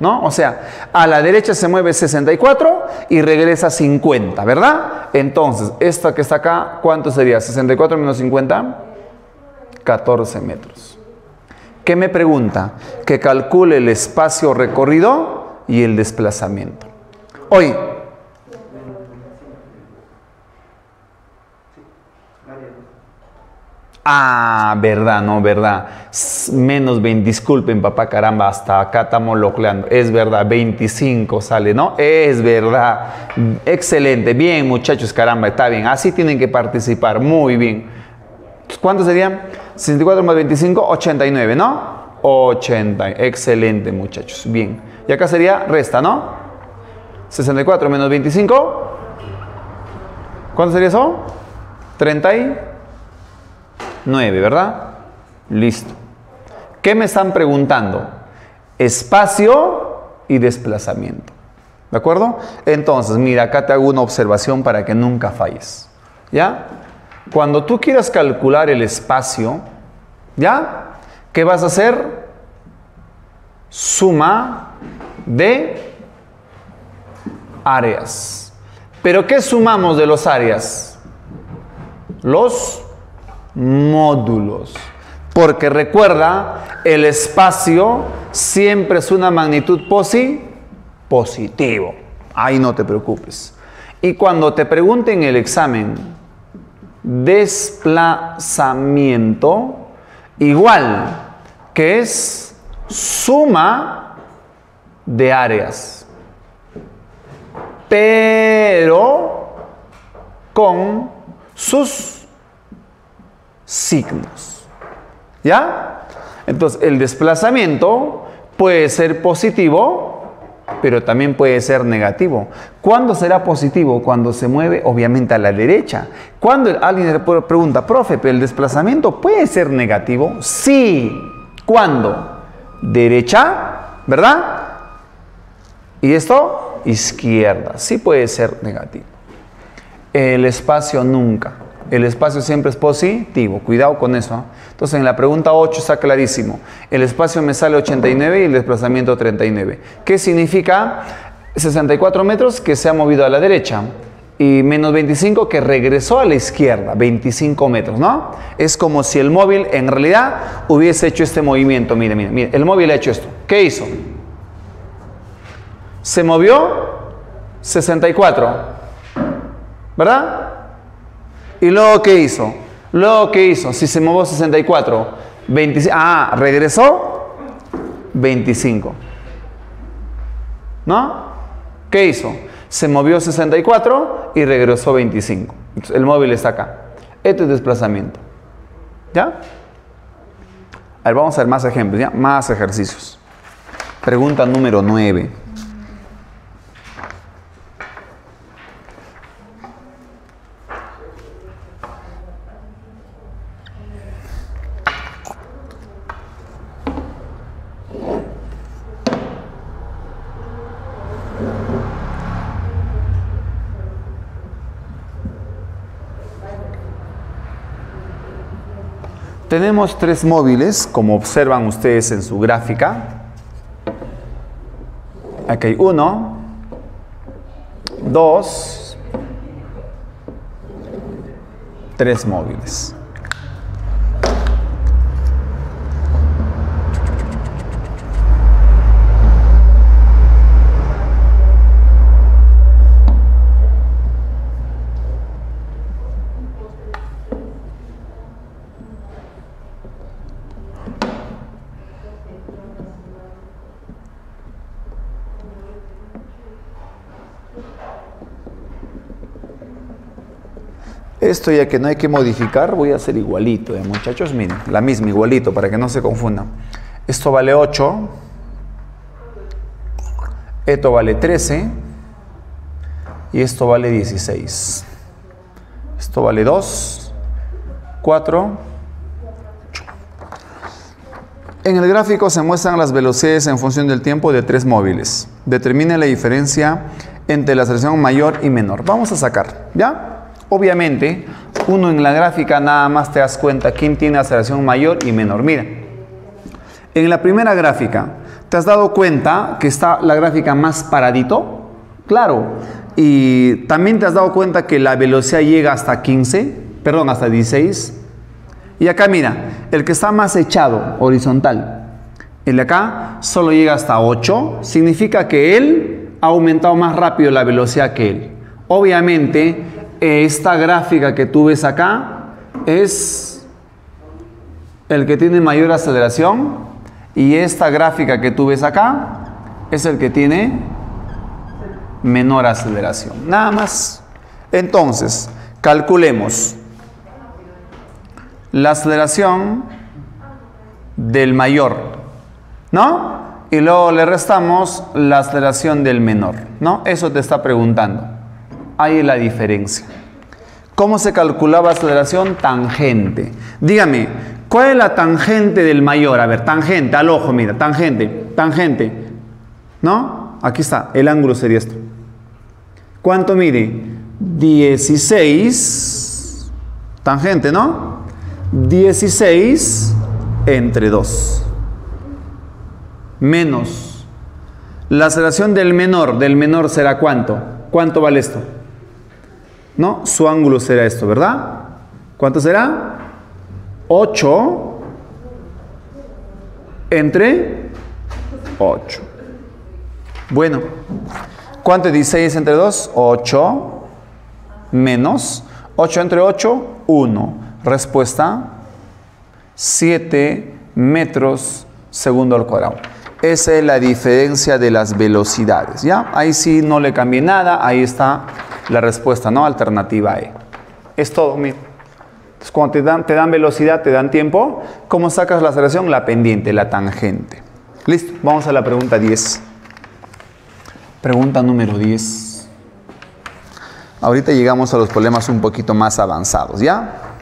¿No? O sea, a la derecha se mueve 64 y regresa 50, ¿verdad? Entonces, esta que está acá, ¿cuánto sería? 64 menos 50, 14 metros. ¿Qué me pregunta? Que calcule el espacio recorrido y el desplazamiento. Hoy, Ah, verdad, no, verdad. Menos 20, disculpen papá, caramba, hasta acá estamos locleando. Es verdad, 25 sale, ¿no? Es verdad. Excelente, bien muchachos, caramba, está bien. Así tienen que participar, muy bien. ¿Cuántos serían? 64 más 25, 89, ¿no? 80, excelente muchachos, bien. Y acá sería resta, ¿no? 64 menos 25. ¿Cuánto sería eso? 30 y 9, ¿verdad? Listo. ¿Qué me están preguntando? Espacio y desplazamiento. ¿De acuerdo? Entonces, mira, acá te hago una observación para que nunca falles. ¿Ya? Cuando tú quieras calcular el espacio, ¿ya? ¿Qué vas a hacer? Suma de áreas. ¿Pero qué sumamos de los áreas? Los módulos. Porque recuerda, el espacio siempre es una magnitud posi positivo. Ahí no te preocupes. Y cuando te pregunten el examen, desplazamiento, igual, que es suma de áreas, pero con sus signos. ¿Ya? Entonces, el desplazamiento puede ser positivo, pero también puede ser negativo. ¿Cuándo será positivo? Cuando se mueve, obviamente, a la derecha. Cuando alguien pregunta, profe, ¿pero el desplazamiento puede ser negativo? Sí. ¿Cuándo? Derecha, ¿verdad? Y esto, izquierda. Sí puede ser negativo. El espacio nunca. El espacio siempre es positivo. Cuidado con eso. ¿ah? Entonces en la pregunta 8 está clarísimo. El espacio me sale 89 y el desplazamiento 39. ¿Qué significa 64 metros que se ha movido a la derecha? y menos 25 que regresó a la izquierda, 25 metros, ¿no? Es como si el móvil en realidad hubiese hecho este movimiento. Mire, mire, mire, el móvil ha hecho esto. ¿Qué hizo? Se movió 64, ¿verdad? Y luego, ¿qué hizo? Luego, ¿qué hizo? Si se movió 64, 25, ah, regresó 25. ¿No? ¿Qué hizo? se movió 64 y regresó 25. el móvil está acá. Este es desplazamiento. ¿Ya? A ver, vamos a ver más ejemplos, ¿ya? Más ejercicios. Pregunta número 9. Tenemos tres móviles, como observan ustedes en su gráfica. Aquí hay uno, dos, tres móviles. Esto ya que no hay que modificar, voy a hacer igualito, ¿eh? muchachos, miren, la misma, igualito, para que no se confundan. Esto vale 8, esto vale 13 y esto vale 16. Esto vale 2, 4, En el gráfico se muestran las velocidades en función del tiempo de tres móviles. Determine la diferencia entre la aceleración mayor y menor. Vamos a sacar, ¿ya? Obviamente, uno en la gráfica nada más te das cuenta quién tiene aceleración mayor y menor. Mira, en la primera gráfica, ¿te has dado cuenta que está la gráfica más paradito? Claro. Y también te has dado cuenta que la velocidad llega hasta 15, perdón, hasta 16. Y acá mira, el que está más echado, horizontal, el de acá solo llega hasta 8, significa que él ha aumentado más rápido la velocidad que él. Obviamente, esta gráfica que tú ves acá es el que tiene mayor aceleración y esta gráfica que tú ves acá es el que tiene menor aceleración. Nada más. Entonces, calculemos la aceleración del mayor, ¿no? Y luego le restamos la aceleración del menor, ¿no? Eso te está preguntando hay la diferencia. ¿Cómo se calculaba aceleración? Tangente. Dígame, ¿cuál es la tangente del mayor? A ver, tangente, al ojo, mira, tangente, tangente. ¿No? Aquí está, el ángulo sería esto. ¿Cuánto mide? 16, tangente, ¿no? 16 entre 2. Menos. La aceleración del menor, del menor será cuánto? ¿Cuánto vale esto? ¿No? Su ángulo será esto, ¿verdad? ¿Cuánto será? 8 entre 8. Bueno, ¿cuánto es 16 entre 2? 8 menos 8 entre 8, 1. Respuesta, 7 metros segundo al cuadrado. Esa es la diferencia de las velocidades, ¿ya? Ahí sí no le cambié nada, ahí está la respuesta, ¿no? Alternativa E. Es todo, mira. Entonces, cuando te dan, te dan velocidad, te dan tiempo, ¿cómo sacas la aceleración? La pendiente, la tangente. Listo, vamos a la pregunta 10. Pregunta número 10. Ahorita llegamos a los problemas un poquito más avanzados, ¿ya?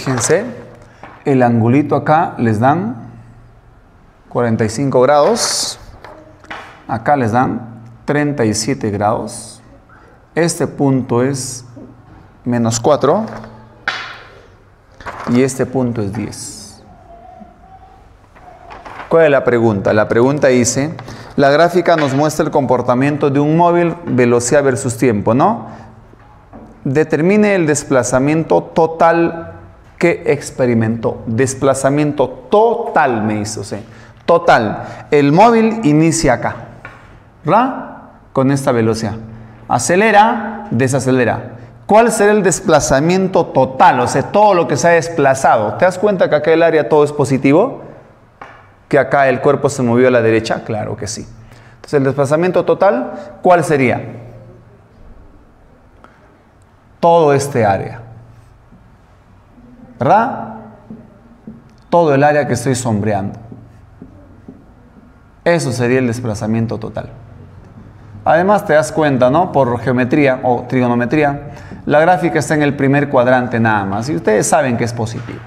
Fíjense, el angulito acá les dan 45 grados. Acá les dan 37 grados. Este punto es menos 4 y este punto es 10. ¿Cuál es la pregunta? La pregunta dice, la gráfica nos muestra el comportamiento de un móvil, velocidad versus tiempo, ¿no? Determine el desplazamiento total que experimentó. Desplazamiento total, me hizo, ¿sí? Total. El móvil inicia acá, ¿verdad? Con esta velocidad. Acelera, desacelera. ¿Cuál será el desplazamiento total? O sea, todo lo que se ha desplazado. ¿Te das cuenta que acá el área todo es positivo? ¿Que acá el cuerpo se movió a la derecha? Claro que sí. Entonces, el desplazamiento total, ¿cuál sería? Todo este área. ¿Verdad? Todo el área que estoy sombreando. Eso sería el desplazamiento total. Además te das cuenta, ¿no? Por geometría o trigonometría, la gráfica está en el primer cuadrante nada más y ustedes saben que es positivo.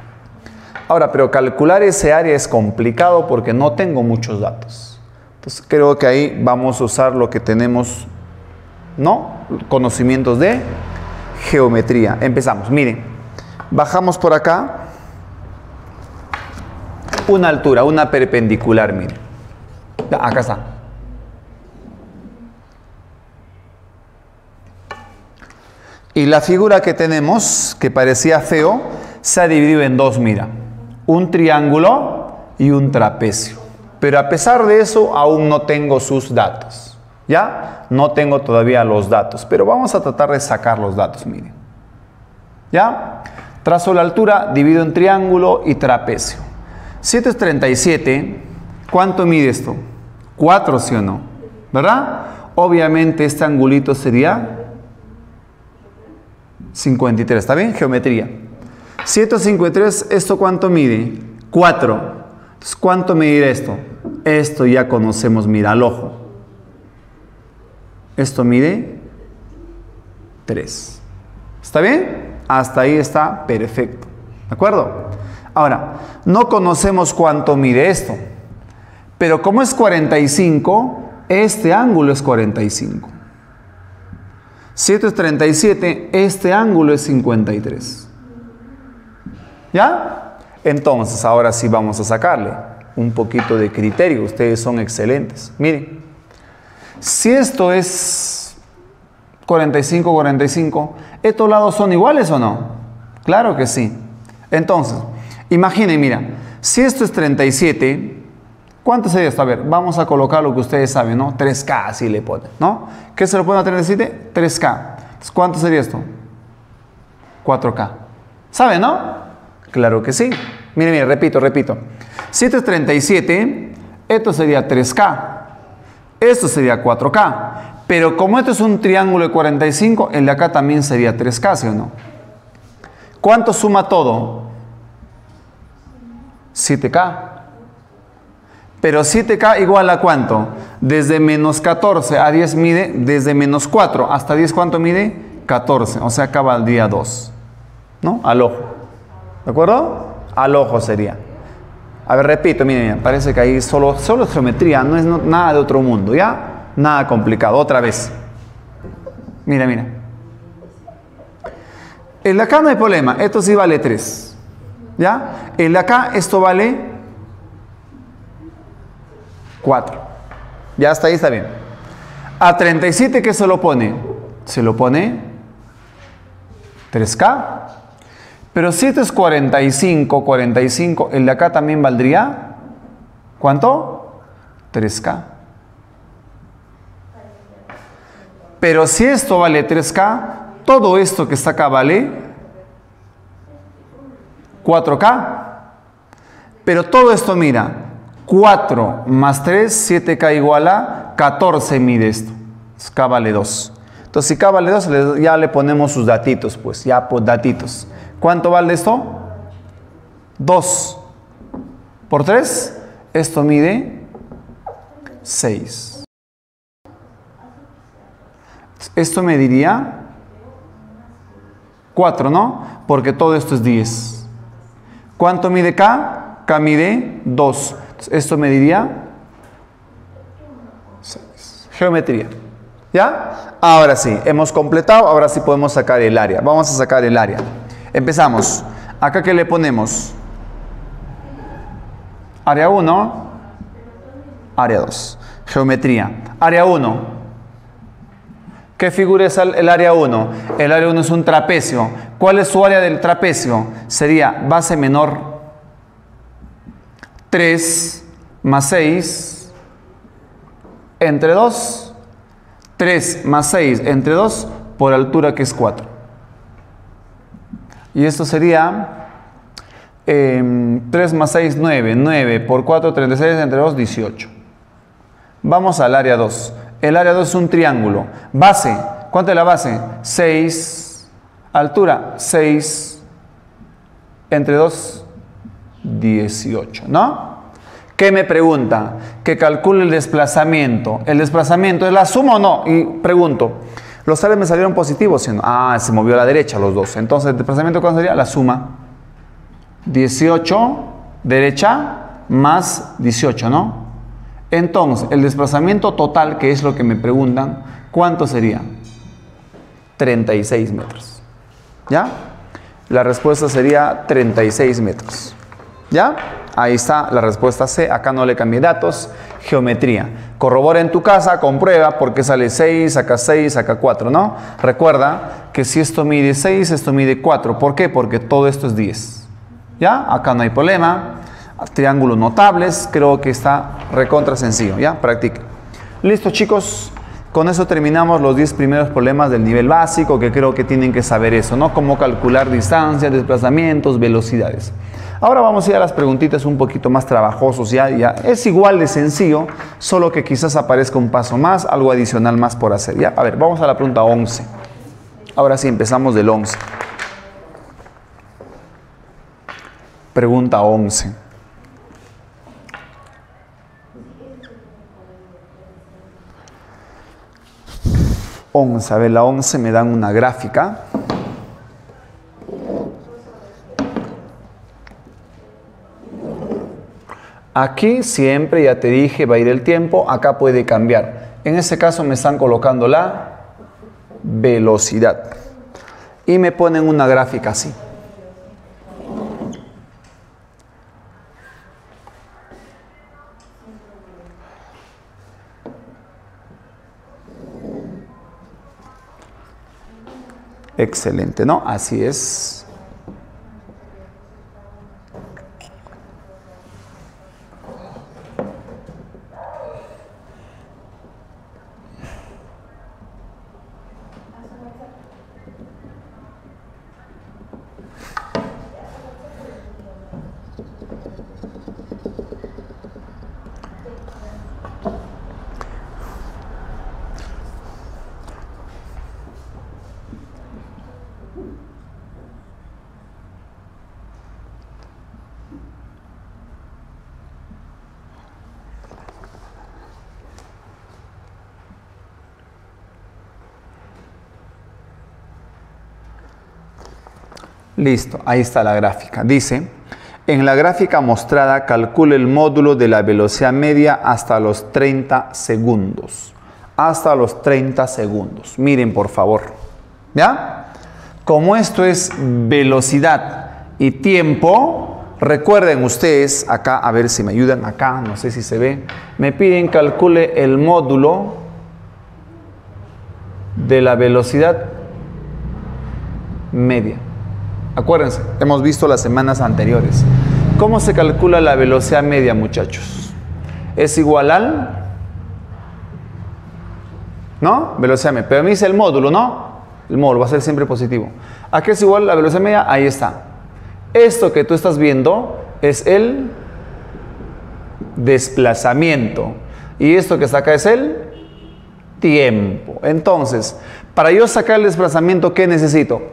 Ahora, pero calcular ese área es complicado porque no tengo muchos datos. Entonces creo que ahí vamos a usar lo que tenemos, ¿no? Conocimientos de geometría. Empezamos. Miren, bajamos por acá una altura, una perpendicular, miren. Acá está. Y la figura que tenemos, que parecía feo, se ha dividido en dos, mira. Un triángulo y un trapecio. Pero a pesar de eso, aún no tengo sus datos. ¿Ya? No tengo todavía los datos. Pero vamos a tratar de sacar los datos, miren. ¿Ya? Trazo la altura, divido en triángulo y trapecio. 737, ¿cuánto mide esto? 4, ¿sí o no? ¿Verdad? Obviamente este angulito sería 53, ¿está bien? Geometría. 153, ¿esto cuánto mide? 4. Entonces, ¿cuánto mide esto? Esto ya conocemos, mira, al ojo. Esto mide 3. ¿Está bien? Hasta ahí está perfecto. ¿De acuerdo? Ahora, no conocemos cuánto mide esto. Pero como es 45, este ángulo es 45. 7 es 37, este ángulo es 53. ¿Ya? Entonces, ahora sí vamos a sacarle un poquito de criterio. Ustedes son excelentes. Miren, si esto es 45, 45, ¿estos lados son iguales o no? Claro que sí. Entonces, imaginen, mira, si esto es 37, ¿Cuánto sería esto? A ver, vamos a colocar lo que ustedes saben, ¿no? 3K, así le ponen, ¿no? ¿Qué se lo ponen a 37? 3K. Entonces, ¿cuánto sería esto? 4K. ¿Saben, no? Claro que sí. Mire, mire, repito, repito. Si esto es 37, esto sería 3K. Esto sería 4K. Pero como esto es un triángulo de 45, el de acá también sería 3K, ¿sí o no? ¿Cuánto suma todo? 7K. Pero 7K igual a cuánto? Desde menos 14 a 10 mide, desde menos 4 hasta 10 cuánto mide? 14. O sea, acaba el día 2. ¿No? Al ojo. ¿De acuerdo? Al ojo sería. A ver, repito, miren, parece que ahí solo, solo geometría, no es nada de otro mundo, ¿ya? Nada complicado. Otra vez. Mira, mira. El de acá no hay problema, esto sí vale 3. ¿Ya? El de acá, esto vale 4. Ya hasta ahí está bien. A 37, ¿qué se lo pone? Se lo pone 3K. Pero si este es 45, 45, el de acá también valdría, ¿cuánto? 3K. Pero si esto vale 3K, todo esto que está acá vale 4K. Pero todo esto, mira, 4 más 3, 7K igual a 14 mide esto. K vale 2. Entonces, si K vale 2, ya le ponemos sus datitos, pues, ya por datitos. ¿Cuánto vale esto? 2 por 3, esto mide 6. Esto me diría 4, ¿no? Porque todo esto es 10. ¿Cuánto mide K? K mide 2. Esto mediría 6. Geometría. ¿Ya? Ahora sí, hemos completado, ahora sí podemos sacar el área. Vamos a sacar el área. Empezamos. Acá que le ponemos área 1, área 2. Geometría. Área 1. ¿Qué figura es el área 1? El área 1 es un trapecio. ¿Cuál es su área del trapecio? Sería base menor 3 más 6 entre 2 3 más 6 entre 2 por altura que es 4. Y esto sería 3 más 6, 9. 9 por 4, 36 entre 2, 18. Vamos al área 2. El área 2 es un triángulo. Base. ¿Cuánto es la base? 6. Altura, 6. Entre 2, 18. ¿No? ¿Qué me pregunta? Que calcule el desplazamiento. ¿El desplazamiento es la suma o no? Y pregunto, los sales me salieron positivos. Ah, se movió a la derecha los dos. Entonces, ¿el desplazamiento cuánto sería? La suma. 18 derecha más 18, ¿no? Entonces, el desplazamiento total, que es lo que me preguntan, ¿cuánto sería? 36 metros. ¿Ya? La respuesta sería 36 metros. ¿Ya? Ahí está la respuesta C. Acá no le cambié datos. Geometría. Corrobora en tu casa, comprueba porque sale 6, saca 6, saca 4, ¿no? Recuerda que si esto mide 6, esto mide 4. ¿Por qué? Porque todo esto es 10. ¿Ya? Acá no hay problema. Triángulos notables. Creo que está recontra sencillo. ¿Ya? Practica. Listo, chicos. Con eso terminamos los 10 primeros problemas del nivel básico que creo que tienen que saber eso, ¿no? Cómo calcular distancias, desplazamientos, velocidades. Ahora vamos a ir a las preguntitas un poquito más trabajosos, ya, ya es igual de sencillo, solo que quizás aparezca un paso más, algo adicional más por hacer. Ya, a ver, vamos a la pregunta 11. Ahora sí, empezamos del 11. Pregunta 11. 11, a ver, la 11 me dan una gráfica. Aquí siempre, ya te dije, va a ir el tiempo, acá puede cambiar. En este caso me están colocando la velocidad. Y me ponen una gráfica así. Excelente, ¿no? Así es. Listo, ahí está la gráfica. Dice, en la gráfica mostrada calcule el módulo de la velocidad media hasta los 30 segundos. Hasta los 30 segundos. Miren, por favor. ¿Ya? Como esto es velocidad y tiempo, recuerden ustedes, acá, a ver si me ayudan acá, no sé si se ve, me piden calcule el módulo de la velocidad media. Acuérdense, hemos visto las semanas anteriores. ¿Cómo se calcula la velocidad media, muchachos? Es igual al... ¿No? Velocidad media. Pero me dice el módulo, ¿no? El módulo va a ser siempre positivo. ¿A qué es igual la velocidad media? Ahí está. Esto que tú estás viendo es el desplazamiento. Y esto que está acá es el tiempo. Entonces, para yo sacar el desplazamiento, ¿qué necesito?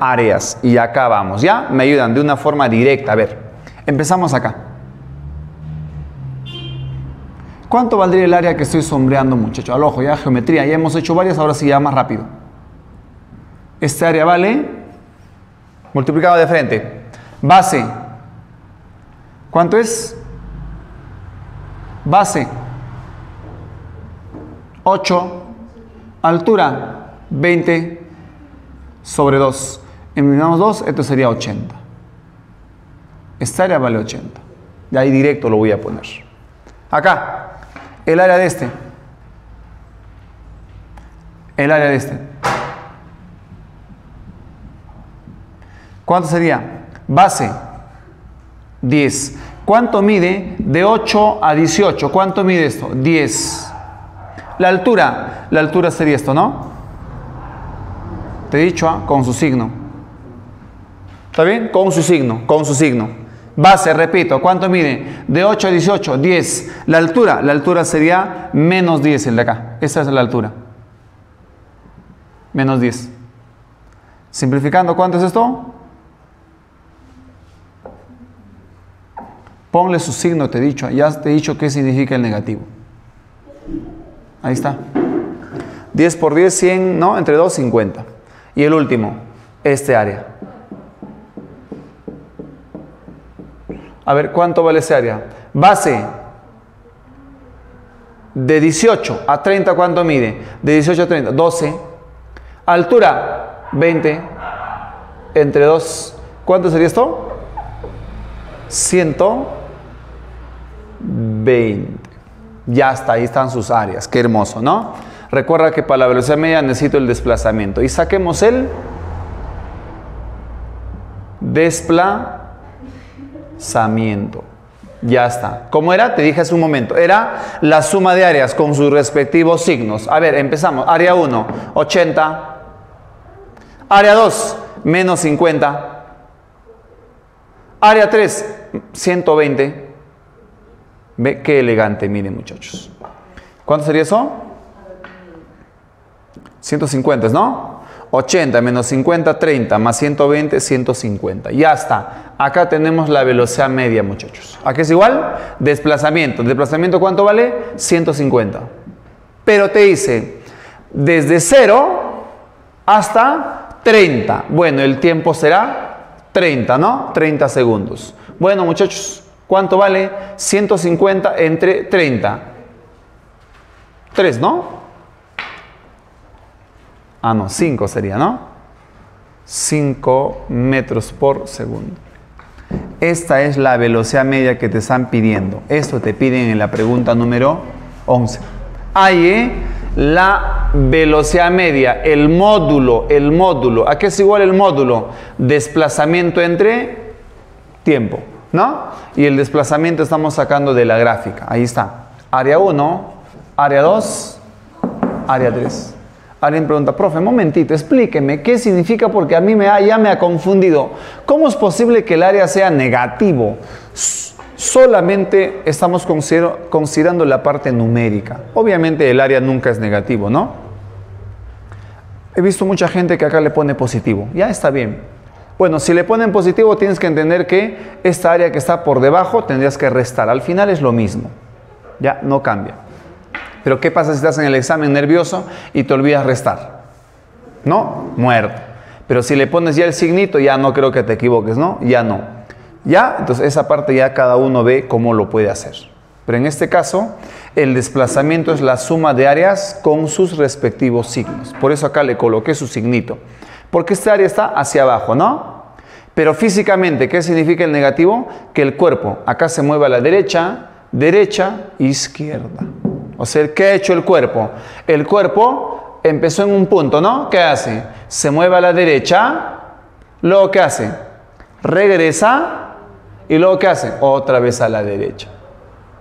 Áreas. Y acá vamos, ¿ya? Me ayudan de una forma directa. A ver, empezamos acá. ¿Cuánto valdría el área que estoy sombreando, muchachos? Al ojo, ya geometría, ya hemos hecho varias, ahora sí ya más rápido. Este área vale multiplicado de frente. Base. ¿Cuánto es? Base. 8. Altura. 20 sobre 2. Eliminamos 2, esto sería 80. Esta área vale 80. De ahí directo lo voy a poner. Acá, el área de este. El área de este. ¿Cuánto sería? Base, 10. ¿Cuánto mide? De 8 a 18. ¿Cuánto mide esto? 10. La altura, la altura sería esto, ¿no? Te he dicho, ¿ah? con su signo. ¿Está bien? Con su signo, con su signo. Base, repito, ¿cuánto mide? De 8 a 18, 10. La altura, la altura sería menos 10 el de acá. Esa es la altura. Menos 10. Simplificando, ¿cuánto es esto? Ponle su signo, te he dicho. Ya te he dicho qué significa el negativo. Ahí está. 10 por 10, 100, ¿no? Entre 2, 50. Y el último, este área. A ver, ¿cuánto vale ese área? Base. De 18 a 30, ¿cuánto mide? De 18 a 30, 12. Altura, 20. Entre 2, ¿cuánto sería esto? 120. Ya está, ahí están sus áreas. Qué hermoso, ¿no? Recuerda que para la velocidad media necesito el desplazamiento. Y saquemos el desplazamiento. Ya está. ¿Cómo era? Te dije hace un momento. Era la suma de áreas con sus respectivos signos. A ver, empezamos. Área 1, 80. Área 2, menos 50. Área 3, 120. Ve qué elegante, miren muchachos. ¿Cuánto sería eso? 150, ¿no? 80 menos 50, 30, más 120, 150. Ya está. Acá tenemos la velocidad media, muchachos. ¿A qué es igual? Desplazamiento. ¿Desplazamiento cuánto vale? 150. Pero te dice, desde 0 hasta 30. Bueno, el tiempo será 30, ¿no? 30 segundos. Bueno, muchachos, ¿cuánto vale 150 entre 30? 3, ¿no? Ah, no, 5 sería, ¿no? 5 metros por segundo. Esta es la velocidad media que te están pidiendo. Esto te piden en la pregunta número 11. Ahí ¿eh? la velocidad media, el módulo, el módulo. ¿A qué es igual el módulo? Desplazamiento entre tiempo, ¿no? Y el desplazamiento estamos sacando de la gráfica. Ahí está. Área 1, área 2, área 3. Alguien pregunta, profe, momentito, explíqueme qué significa porque a mí me ya me ha confundido. ¿Cómo es posible que el área sea negativo? Solamente estamos considerando la parte numérica. Obviamente el área nunca es negativo, ¿no? He visto mucha gente que acá le pone positivo. Ya está bien. Bueno, si le ponen positivo tienes que entender que esta área que está por debajo tendrías que restar. Al final es lo mismo. Ya no cambia. Pero ¿qué pasa si estás en el examen nervioso y te olvidas restar? ¿No? Muerto. Pero si le pones ya el signito, ya no creo que te equivoques, ¿no? Ya no. Ya, entonces esa parte ya cada uno ve cómo lo puede hacer. Pero en este caso, el desplazamiento es la suma de áreas con sus respectivos signos. Por eso acá le coloqué su signito. Porque esta área está hacia abajo, ¿no? Pero físicamente, ¿qué significa el negativo? Que el cuerpo acá se mueve a la derecha, derecha, izquierda. O sea, ¿qué ha hecho el cuerpo? El cuerpo empezó en un punto, ¿no? ¿Qué hace? Se mueve a la derecha, luego ¿qué hace? Regresa y luego ¿qué hace? Otra vez a la derecha.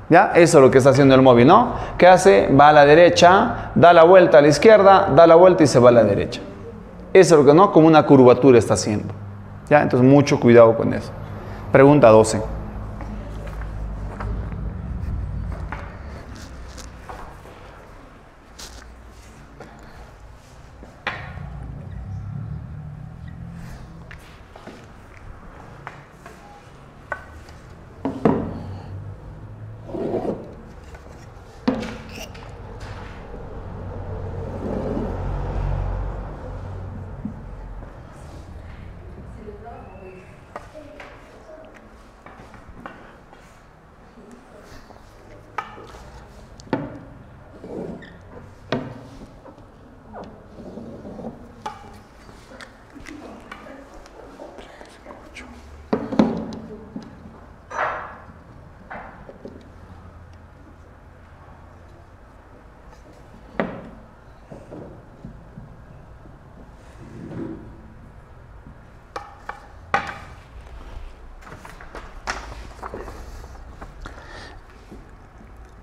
¿Ya? Eso es lo que está haciendo el móvil, ¿no? ¿Qué hace? Va a la derecha, da la vuelta a la izquierda, da la vuelta y se va a la derecha. Eso es lo que no, como una curvatura está haciendo. ¿Ya? Entonces mucho cuidado con eso. Pregunta 12.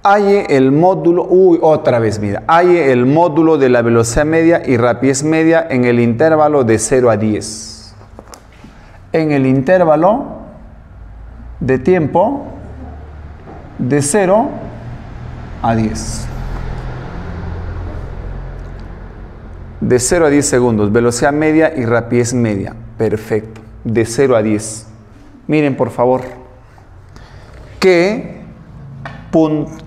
Halle el módulo, uy, otra vez, mira, halle el módulo de la velocidad media y rapidez media en el intervalo de 0 a 10. En el intervalo de tiempo de 0 a 10. De 0 a 10 segundos, velocidad media y rapidez media. Perfecto. De 0 a 10. Miren, por favor. ¿Qué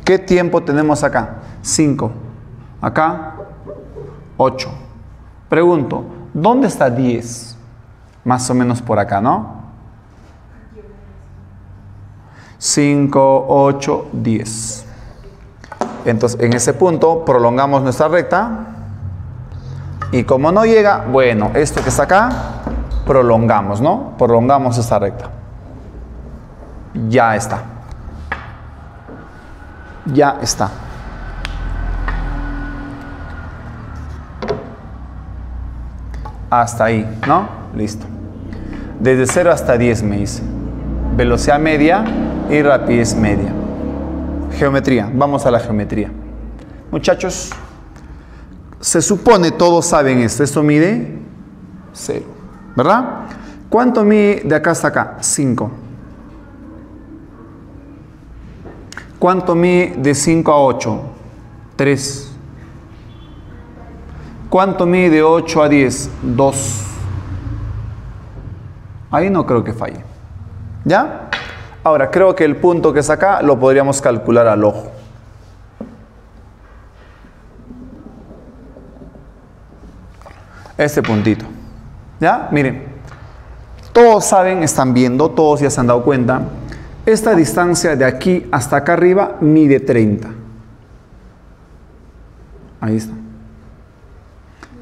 ¿Qué tiempo tenemos acá? 5. Acá, 8. Pregunto, ¿dónde está 10? Más o menos por acá, ¿no? 5, 8, 10. Entonces, en ese punto prolongamos nuestra recta. Y como no llega, bueno, esto que está acá, prolongamos, ¿no? Prolongamos esta recta. Ya está ya está. Hasta ahí, ¿no? Listo. Desde 0 hasta 10 me dice. Velocidad media y rapidez media. Geometría. Vamos a la geometría. Muchachos, se supone todos saben esto. Esto mide 0. ¿Verdad? ¿Cuánto mide de acá hasta acá? 5. ¿Cuánto mide de 5 a 8? 3. ¿Cuánto mide de 8 a 10? 2. Ahí no creo que falle. ¿Ya? Ahora, creo que el punto que es acá lo podríamos calcular al ojo. Este puntito. ¿Ya? Miren. Todos saben, están viendo, todos ya se han dado cuenta esta distancia de aquí hasta acá arriba mide 30. Ahí está.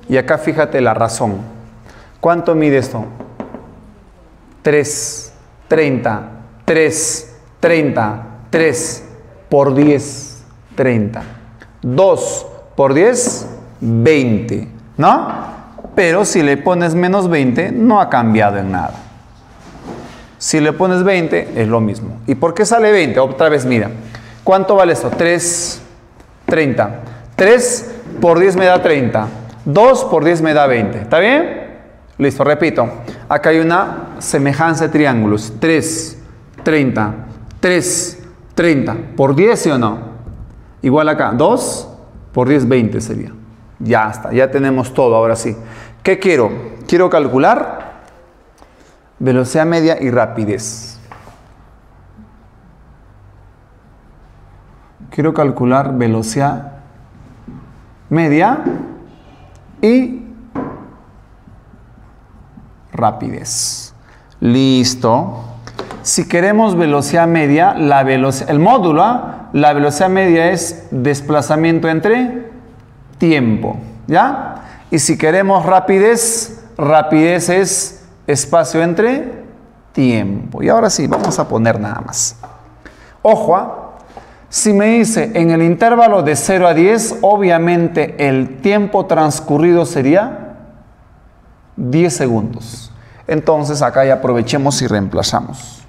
Y acá fíjate la razón. ¿Cuánto mide esto? 3, 30, 3, 30, 3 por 10, 30. 2 por 10, 20. ¿No? Pero si le pones menos 20, no ha cambiado en nada. Si le pones 20, es lo mismo. ¿Y por qué sale 20? Otra vez, mira. ¿Cuánto vale esto? 3, 30. 3 por 10 me da 30. 2 por 10 me da 20. ¿Está bien? Listo, repito. Acá hay una semejanza de triángulos. 3, 30. 3, 30. ¿Por 10 sí o no? Igual acá. 2 por 10, 20 sería. Ya está. Ya tenemos todo ahora sí. ¿Qué quiero? Quiero calcular velocidad media y rapidez. Quiero calcular velocidad media y rapidez. Listo. Si queremos velocidad media, la el módulo, ¿ah? la velocidad media es desplazamiento entre tiempo, ¿ya? Y si queremos rapidez, rapidez es espacio entre tiempo. Y ahora sí, vamos a poner nada más. Ojo, ¿ah? si me dice en el intervalo de 0 a 10, obviamente el tiempo transcurrido sería 10 segundos. Entonces acá ya aprovechemos y reemplazamos.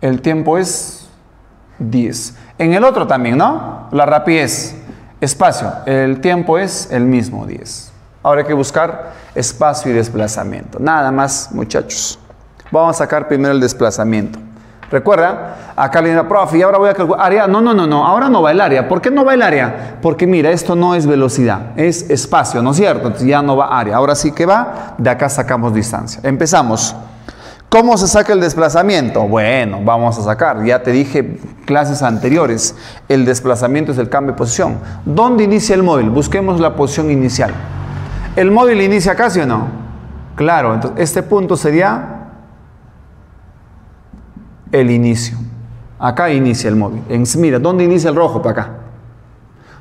El tiempo es 10. En el otro también, ¿no? La rapidez, espacio, el tiempo es el mismo 10. Ahora hay que buscar espacio y desplazamiento. Nada más, muchachos. Vamos a sacar primero el desplazamiento. Recuerda, acá le digo, profe, y ahora voy a calcular área. No, no, no, no, ahora no va el área. ¿Por qué no va el área? Porque mira, esto no es velocidad, es espacio, ¿no es cierto? Ya no va área. Ahora sí que va, de acá sacamos distancia. Empezamos. ¿Cómo se saca el desplazamiento? Bueno, vamos a sacar. Ya te dije clases anteriores, el desplazamiento es el cambio de posición. ¿Dónde inicia el móvil? Busquemos la posición inicial. ¿El móvil inicia casi o no? Claro, entonces este punto sería el inicio. Acá inicia el móvil. mira, ¿dónde inicia el rojo? Para acá.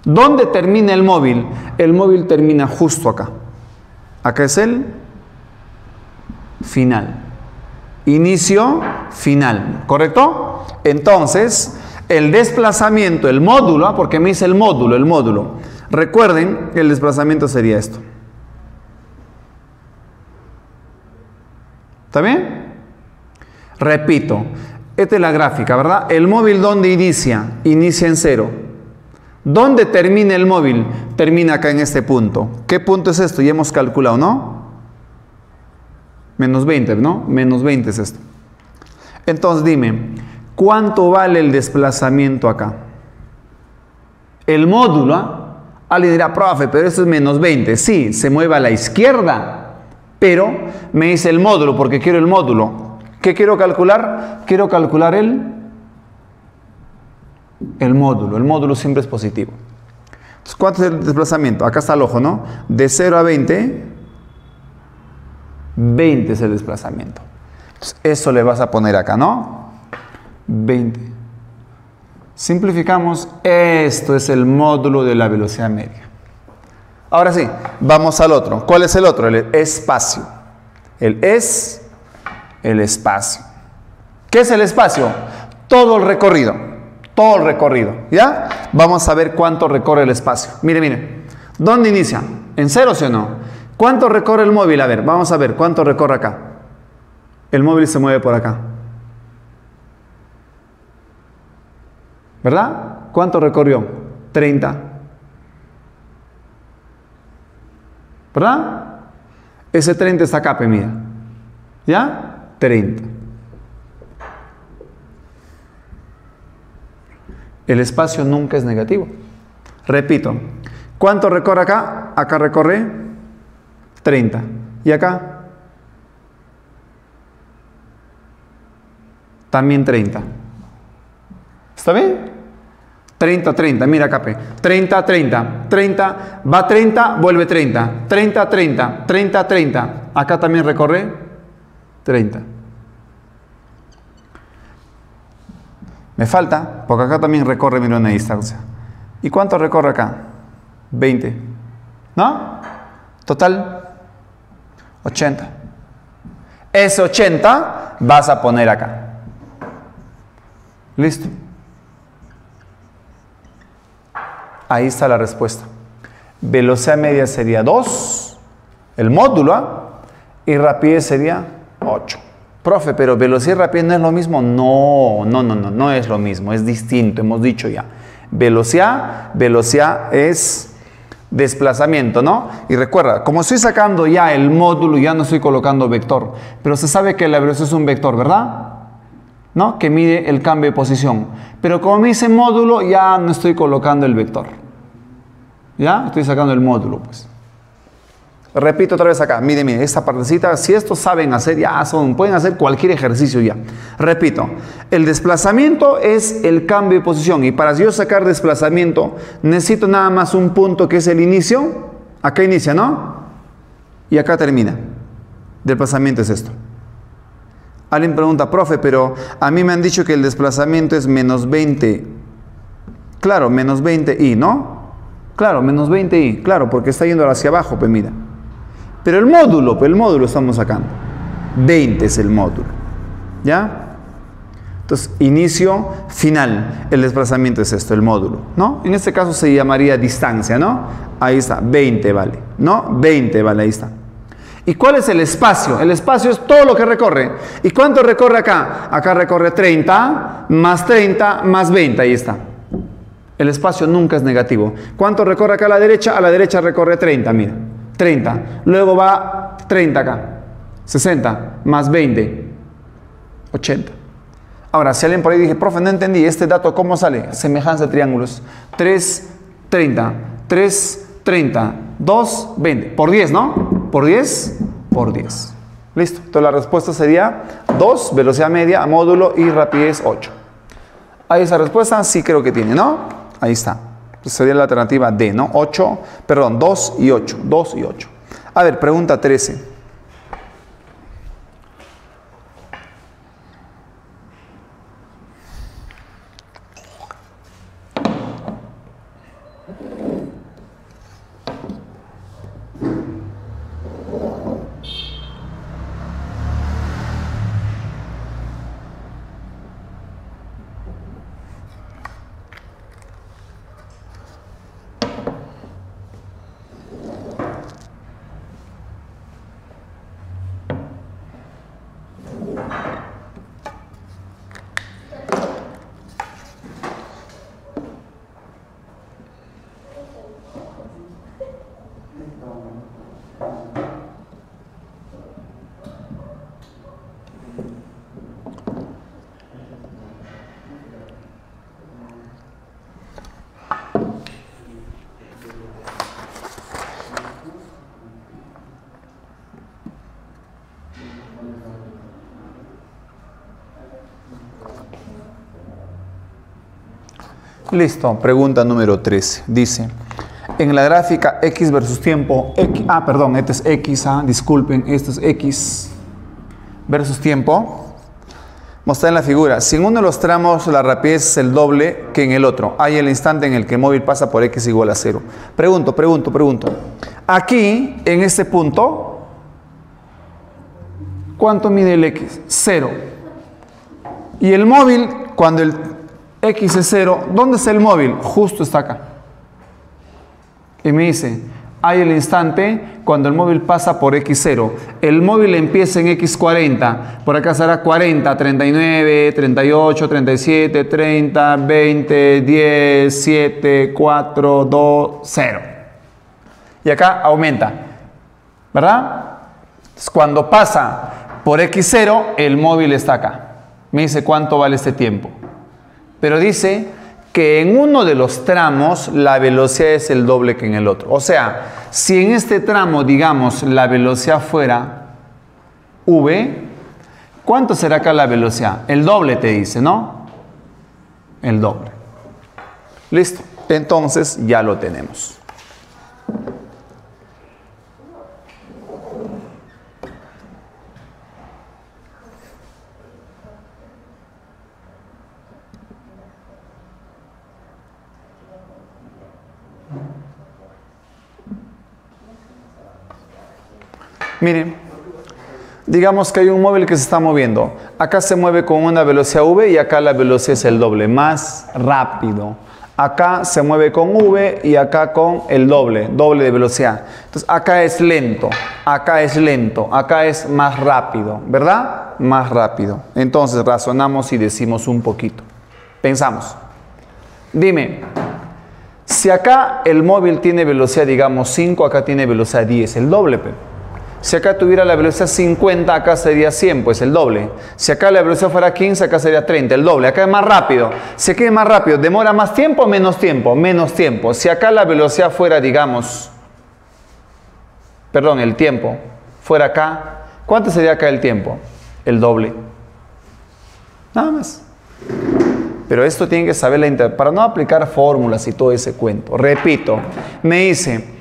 ¿Dónde termina el móvil? El móvil termina justo acá. Acá es el final. Inicio, final. ¿Correcto? Entonces, el desplazamiento, el módulo, ¿ah? porque me dice el módulo, el módulo. Recuerden que el desplazamiento sería esto. ¿Está bien? Repito, Esta es la gráfica, ¿verdad? El móvil, ¿dónde inicia? Inicia en cero. ¿Dónde termina el móvil? Termina acá en este punto. ¿Qué punto es esto? Ya hemos calculado, ¿no? Menos 20, ¿no? Menos 20 es esto. Entonces dime, ¿cuánto vale el desplazamiento acá? El módulo, ¿ah? Alguien dirá, profe, pero eso es menos 20. Sí, se mueve a la izquierda, pero me dice el módulo porque quiero el módulo. ¿Qué quiero calcular? Quiero calcular el, el módulo. El módulo siempre es positivo. Entonces, ¿cuánto es el desplazamiento? Acá está el ojo, ¿no? De 0 a 20, 20 es el desplazamiento. Entonces, eso le vas a poner acá, ¿no? 20. Simplificamos, esto es el módulo de la velocidad media. Ahora sí, vamos al otro. ¿Cuál es el otro? El espacio. El es, el espacio. ¿Qué es el espacio? Todo el recorrido. Todo el recorrido. ¿Ya? Vamos a ver cuánto recorre el espacio. Mire, mire. ¿Dónde inicia? ¿En cero, sí o no? ¿Cuánto recorre el móvil? A ver, vamos a ver cuánto recorre acá. El móvil se mueve por acá. ¿Verdad? ¿Cuánto recorrió? 30. ¿Verdad? Ese 30 está acá, mira. ¿Ya? 30. El espacio nunca es negativo. Repito, ¿cuánto recorre acá? Acá recorre 30. ¿Y acá? También 30. ¿Está bien? 30, 30, mira acá, 30, 30, 30, va 30, vuelve 30, 30, 30, 30, 30. Acá también recorre 30. Me falta, porque acá también recorre mira una distancia. ¿Y cuánto recorre acá? 20. ¿No? Total, 80. Ese 80 vas a poner acá. ¿Listo? Ahí está la respuesta. Velocidad media sería 2, el módulo, ¿ah? y rapidez sería 8. Profe, pero velocidad y rapidez no es lo mismo. No, no, no, no, no es lo mismo, es distinto, hemos dicho ya. Velocidad, velocidad es desplazamiento, ¿no? Y recuerda, como estoy sacando ya el módulo, ya no estoy colocando vector, pero se sabe que la velocidad es un vector, ¿verdad? ¿No? que mide el cambio de posición. Pero como me dice módulo, ya no estoy colocando el vector. ¿Ya? Estoy sacando el módulo, pues. Repito otra vez acá, mire, mire, esta partecita, si esto saben hacer, ya son, pueden hacer cualquier ejercicio ya. Repito, el desplazamiento es el cambio de posición y para yo sacar desplazamiento necesito nada más un punto que es el inicio, acá inicia, ¿no? Y acá termina. Desplazamiento es esto. Alguien pregunta, profe, pero a mí me han dicho que el desplazamiento es menos 20. Claro, menos 20 y, ¿no? Claro, menos 20 y, claro, porque está yendo hacia abajo, pues mira. Pero el módulo, pues el módulo estamos sacando. 20 es el módulo. ¿Ya? Entonces, inicio, final. El desplazamiento es esto, el módulo, ¿no? En este caso se llamaría distancia, ¿no? Ahí está, 20 vale, ¿no? 20 vale, ahí está. ¿Y cuál es el espacio? El espacio es todo lo que recorre. ¿Y cuánto recorre acá? Acá recorre 30, más 30, más 20, ahí está. El espacio nunca es negativo. ¿Cuánto recorre acá a la derecha? A la derecha recorre 30, mira. 30. Luego va 30 acá. 60, más 20, 80. Ahora, si alguien por ahí dije, profe, no entendí, este dato, ¿cómo sale? Semejanza de triángulos. 3, 30. 3, 30. 2, 20. Por 10, ¿no? por 10 por 10. Listo. Entonces la respuesta sería 2, velocidad media, módulo y rapidez 8. Ahí esa respuesta sí creo que tiene, ¿no? Ahí está. sería la alternativa D, ¿no? 8, perdón, 2 y 8. 2 y 8. A ver, pregunta 13. Listo, pregunta número 13. Dice, en la gráfica X versus tiempo, ah, perdón, este es X, ah, disculpen, esto es X versus tiempo. Mostrar en la figura, si en uno de los tramos la rapidez es el doble que en el otro, hay el instante en el que el móvil pasa por X igual a cero. Pregunto, pregunto, pregunto. Aquí, en este punto, ¿cuánto mide el X? Cero. Y el móvil, cuando el X es cero, ¿dónde está el móvil? Justo está acá. Y me dice, hay el instante cuando el móvil pasa por X0. El móvil empieza en X40. Por acá será 40, 39, 38, 37, 30, 20, 10, 7, 4, 2, 0. Y acá aumenta. ¿Verdad? cuando pasa por X0, el móvil está acá. Me dice cuánto vale este tiempo. Pero dice que en uno de los tramos la velocidad es el doble que en el otro. O sea, si en este tramo, digamos, la velocidad fuera v, ¿cuánto será acá la velocidad? El doble te dice, ¿no? El doble. Listo. Entonces ya lo tenemos. Miren, digamos que hay un móvil que se está moviendo. Acá se mueve con una velocidad V y acá la velocidad es el doble, más rápido. Acá se mueve con V y acá con el doble, doble de velocidad. Entonces acá es lento, acá es lento, acá es más rápido, ¿verdad? Más rápido. Entonces razonamos y decimos un poquito. Pensamos. Dime, si acá el móvil tiene velocidad, digamos 5, acá tiene velocidad 10, el doble. Si acá tuviera la velocidad 50, acá sería 100, pues el doble. Si acá la velocidad fuera 15, acá sería 30, el doble. Acá es más rápido. Si acá es más rápido, ¿demora más tiempo o menos tiempo? Menos tiempo. Si acá la velocidad fuera, digamos, perdón, el tiempo, fuera acá, ¿cuánto sería acá el tiempo? El doble. Nada más. Pero esto tiene que saber la inter para no aplicar fórmulas y todo ese cuento. Repito, me dice,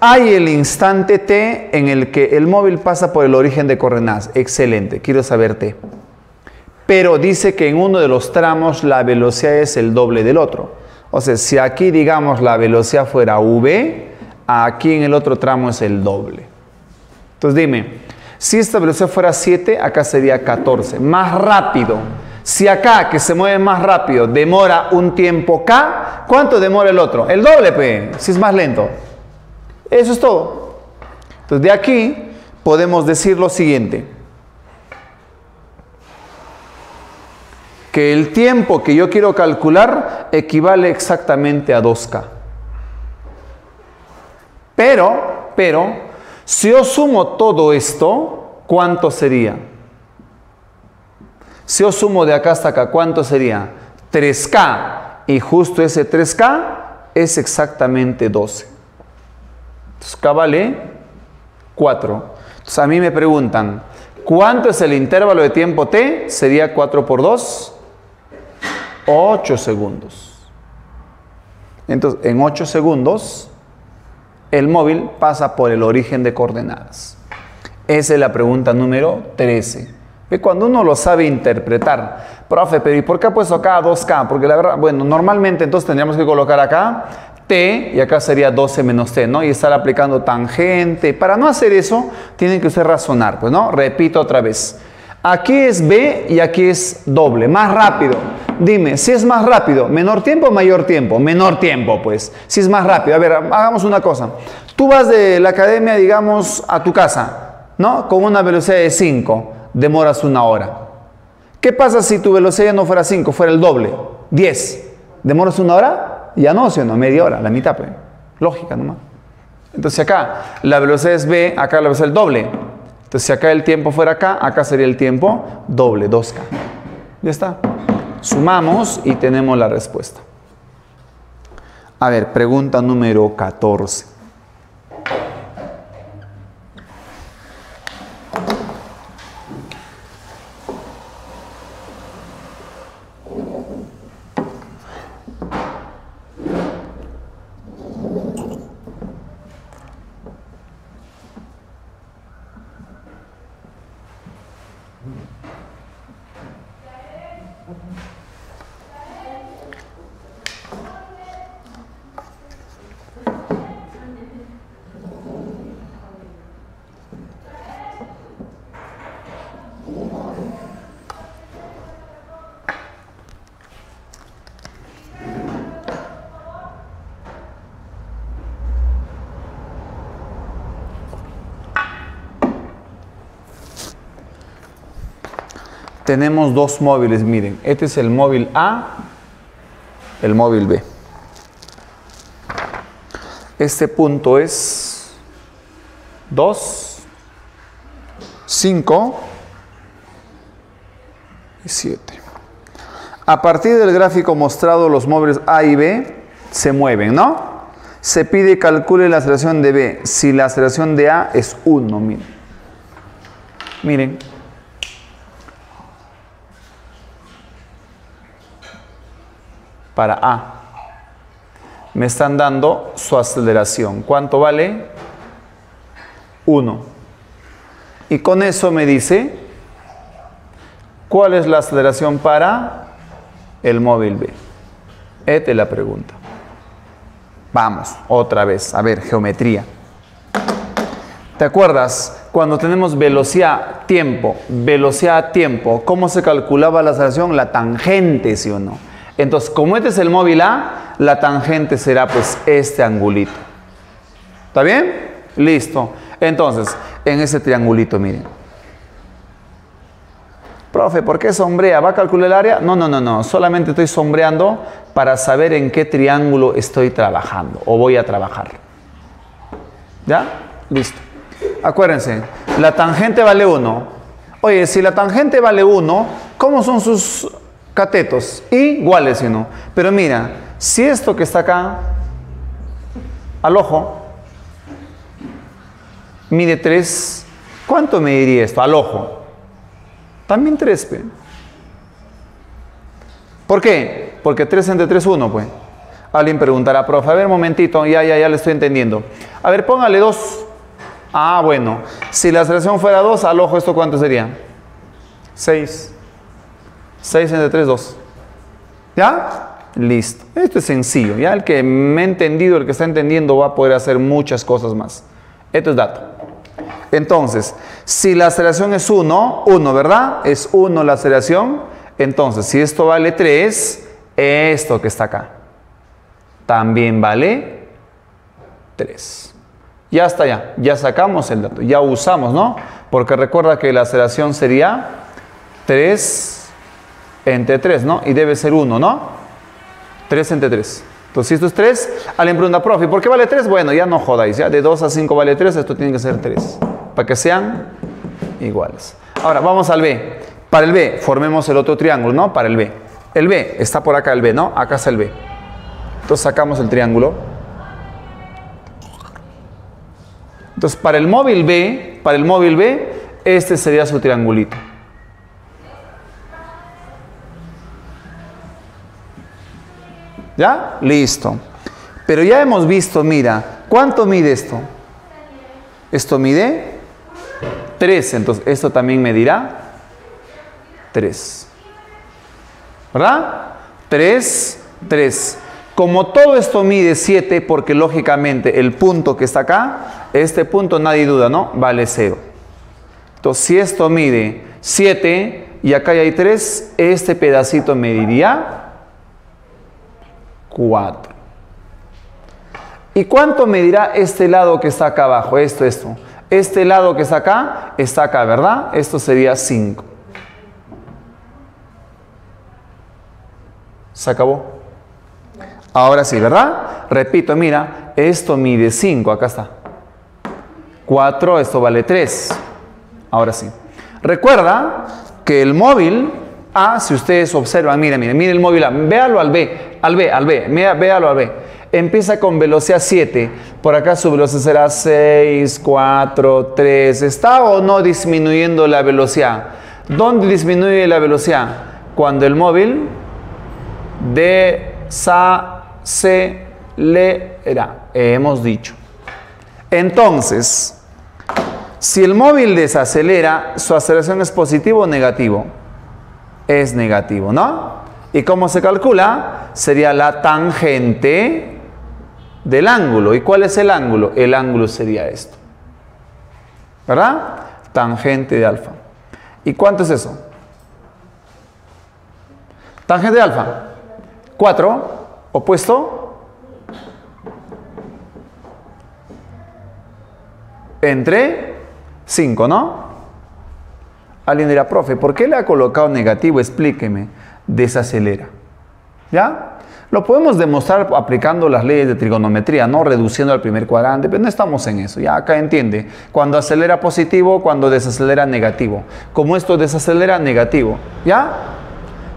hay el instante T en el que el móvil pasa por el origen de coordenadas. Excelente, quiero saber T. Pero dice que en uno de los tramos la velocidad es el doble del otro. O sea, si aquí digamos la velocidad fuera V, aquí en el otro tramo es el doble. Entonces dime, si esta velocidad fuera 7, acá sería 14. Más rápido. Si acá, que se mueve más rápido, demora un tiempo K, ¿cuánto demora el otro? El doble, P, si es más lento. Eso es todo. Entonces de aquí podemos decir lo siguiente. Que el tiempo que yo quiero calcular equivale exactamente a 2K. Pero, pero, si yo sumo todo esto, ¿cuánto sería? Si yo sumo de acá hasta acá, ¿cuánto sería? 3K. Y justo ese 3K es exactamente 12. K vale 4. Entonces, a mí me preguntan, ¿cuánto es el intervalo de tiempo T? Sería 4 por 2, 8 segundos. Entonces, en 8 segundos, el móvil pasa por el origen de coordenadas. Esa es la pregunta número 13. Cuando uno lo sabe interpretar, profe, pero ¿y por qué ha puesto acá 2K? Porque la verdad, bueno, normalmente entonces tendríamos que colocar acá t y acá sería 12 menos t, ¿no? Y estar aplicando tangente. Para no hacer eso, tienen que usted razonar, pues, ¿no? Repito otra vez. Aquí es b y aquí es doble, más rápido. Dime, si es más rápido, menor tiempo o mayor tiempo? Menor tiempo, pues. Si es más rápido. A ver, hagamos una cosa. Tú vas de la academia, digamos, a tu casa, ¿no? Con una velocidad de 5, demoras una hora. ¿Qué pasa si tu velocidad no fuera 5, fuera el doble? 10. ¿Demoras una hora? Ya no, sino media hora, la mitad, pues. Lógica nomás. Entonces acá la velocidad es b, acá la velocidad es el doble. Entonces si acá el tiempo fuera acá, acá sería el tiempo doble, 2k. Ya está. Sumamos y tenemos la respuesta. A ver, pregunta número 14. Tenemos dos móviles, miren, este es el móvil A, el móvil B. Este punto es 2, 5 y 7. A partir del gráfico mostrado, los móviles A y B se mueven, ¿no? Se pide calcule la aceleración de B si la aceleración de A es 1, miren. Miren. Para A. Me están dando su aceleración. ¿Cuánto vale? 1. Y con eso me dice cuál es la aceleración para el móvil B. Esta es la pregunta. Vamos, otra vez. A ver, geometría. ¿Te acuerdas cuando tenemos velocidad, tiempo, velocidad, tiempo? ¿Cómo se calculaba la aceleración? La tangente, ¿sí o no? Entonces, como este es el móvil A, la tangente será pues este angulito. ¿Está bien? Listo. Entonces, en ese triangulito, miren. Profe, ¿por qué sombrea? ¿Va a calcular el área? No, no, no, no. Solamente estoy sombreando para saber en qué triángulo estoy trabajando o voy a trabajar. ¿Ya? Listo. Acuérdense, la tangente vale 1. Oye, si la tangente vale 1, ¿cómo son sus catetos? Iguales, ¿sí no? Pero mira, si esto que está acá, al ojo, mide 3, ¿cuánto mediría esto? Al ojo. También 3, p. ¿Por qué? Porque 3 entre 3 1, pues. Alguien preguntará, profe, a ver, un momentito, ya, ya, ya le estoy entendiendo. A ver, póngale 2. Ah, bueno. Si la aceleración fuera 2, al ojo, ¿esto cuánto sería? 6. 6 entre 3, 2. ¿Ya? Listo. Esto es sencillo. Ya el que me ha entendido, el que está entendiendo, va a poder hacer muchas cosas más. Esto es dato. Entonces, si la aceleración es 1, 1, ¿verdad? Es 1 la aceleración. Entonces, si esto vale 3, esto que está acá también vale 3. Ya está ya, ya sacamos el dato, ya usamos, ¿no? Porque recuerda que la aceleración sería 3 entre 3, ¿no? Y debe ser 1, ¿no? 3 entre 3. Entonces, si esto es 3, alguien pregunta, profe, ¿por qué vale 3? Bueno, ya no jodáis, ya de 2 a 5 vale 3, esto tiene que ser 3 para que sean iguales. Ahora, vamos al B. Para el B, formemos el otro triángulo, ¿no? Para el B. El B, está por acá el B, ¿no? Acá está el B. Entonces sacamos el triángulo. Entonces, para el móvil B, para el móvil B, este sería su triangulito. ¿Ya? Listo. Pero ya hemos visto, mira, ¿cuánto mide esto? Esto mide 3. Entonces, esto también me dirá 3. ¿Verdad? 3, 3. Como todo esto mide 7, porque lógicamente el punto que está acá, este punto nadie duda, ¿no? Vale 0. Entonces, si esto mide 7 y acá hay 3, este pedacito mediría 4. ¿Y cuánto medirá este lado que está acá abajo? Esto, esto. Este lado que está acá, está acá, ¿verdad? Esto sería 5. Se acabó. Ahora sí, ¿verdad? Repito, mira, esto mide 5, acá está. 4, esto vale 3. Ahora sí. Recuerda que el móvil A, si ustedes observan, mira, mira, mira el móvil A, véalo al B, al B, al B, véalo al B empieza con velocidad 7. Por acá su velocidad será 6, 4, 3. ¿Está o no disminuyendo la velocidad? ¿Dónde disminuye la velocidad? Cuando el móvil desacelera. Hemos dicho. Entonces, si el móvil desacelera, ¿su aceleración es positivo o negativo? Es negativo, ¿no? ¿Y cómo se calcula? Sería la tangente del ángulo. ¿Y cuál es el ángulo? El ángulo sería esto. ¿Verdad? Tangente de alfa. ¿Y cuánto es eso? Tangente de alfa. 4, opuesto. Entre 5, ¿no? Alguien dirá, profe, ¿por qué le ha colocado negativo? Explíqueme. Desacelera. ¿Ya? Lo podemos demostrar aplicando las leyes de trigonometría, no reduciendo al primer cuadrante, pero no estamos en eso. Ya acá entiende. Cuando acelera positivo, cuando desacelera negativo. Como esto desacelera negativo. ¿Ya?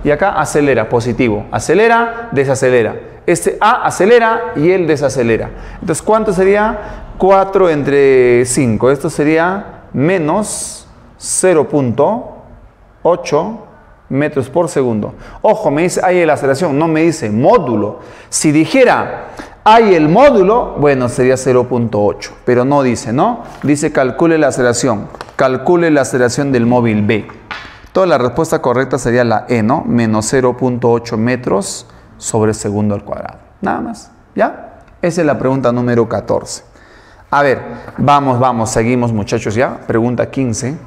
Y acá acelera positivo. Acelera, desacelera. Este A acelera y él desacelera. Entonces, ¿cuánto sería? 4 entre 5. Esto sería menos 0.8 metros por segundo. Ojo, me dice hay la aceleración, no me dice módulo. Si dijera hay el módulo, bueno, sería 0.8, pero no dice, ¿no? Dice calcule la aceleración, calcule la aceleración del móvil B. Toda la respuesta correcta sería la E, ¿no? Menos 0.8 metros sobre segundo al cuadrado. Nada más, ¿ya? Esa es la pregunta número 14. A ver, vamos, vamos, seguimos muchachos ya. Pregunta 15.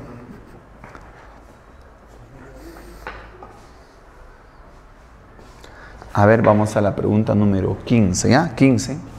A ver, vamos a la pregunta número 15, ¿ya? 15.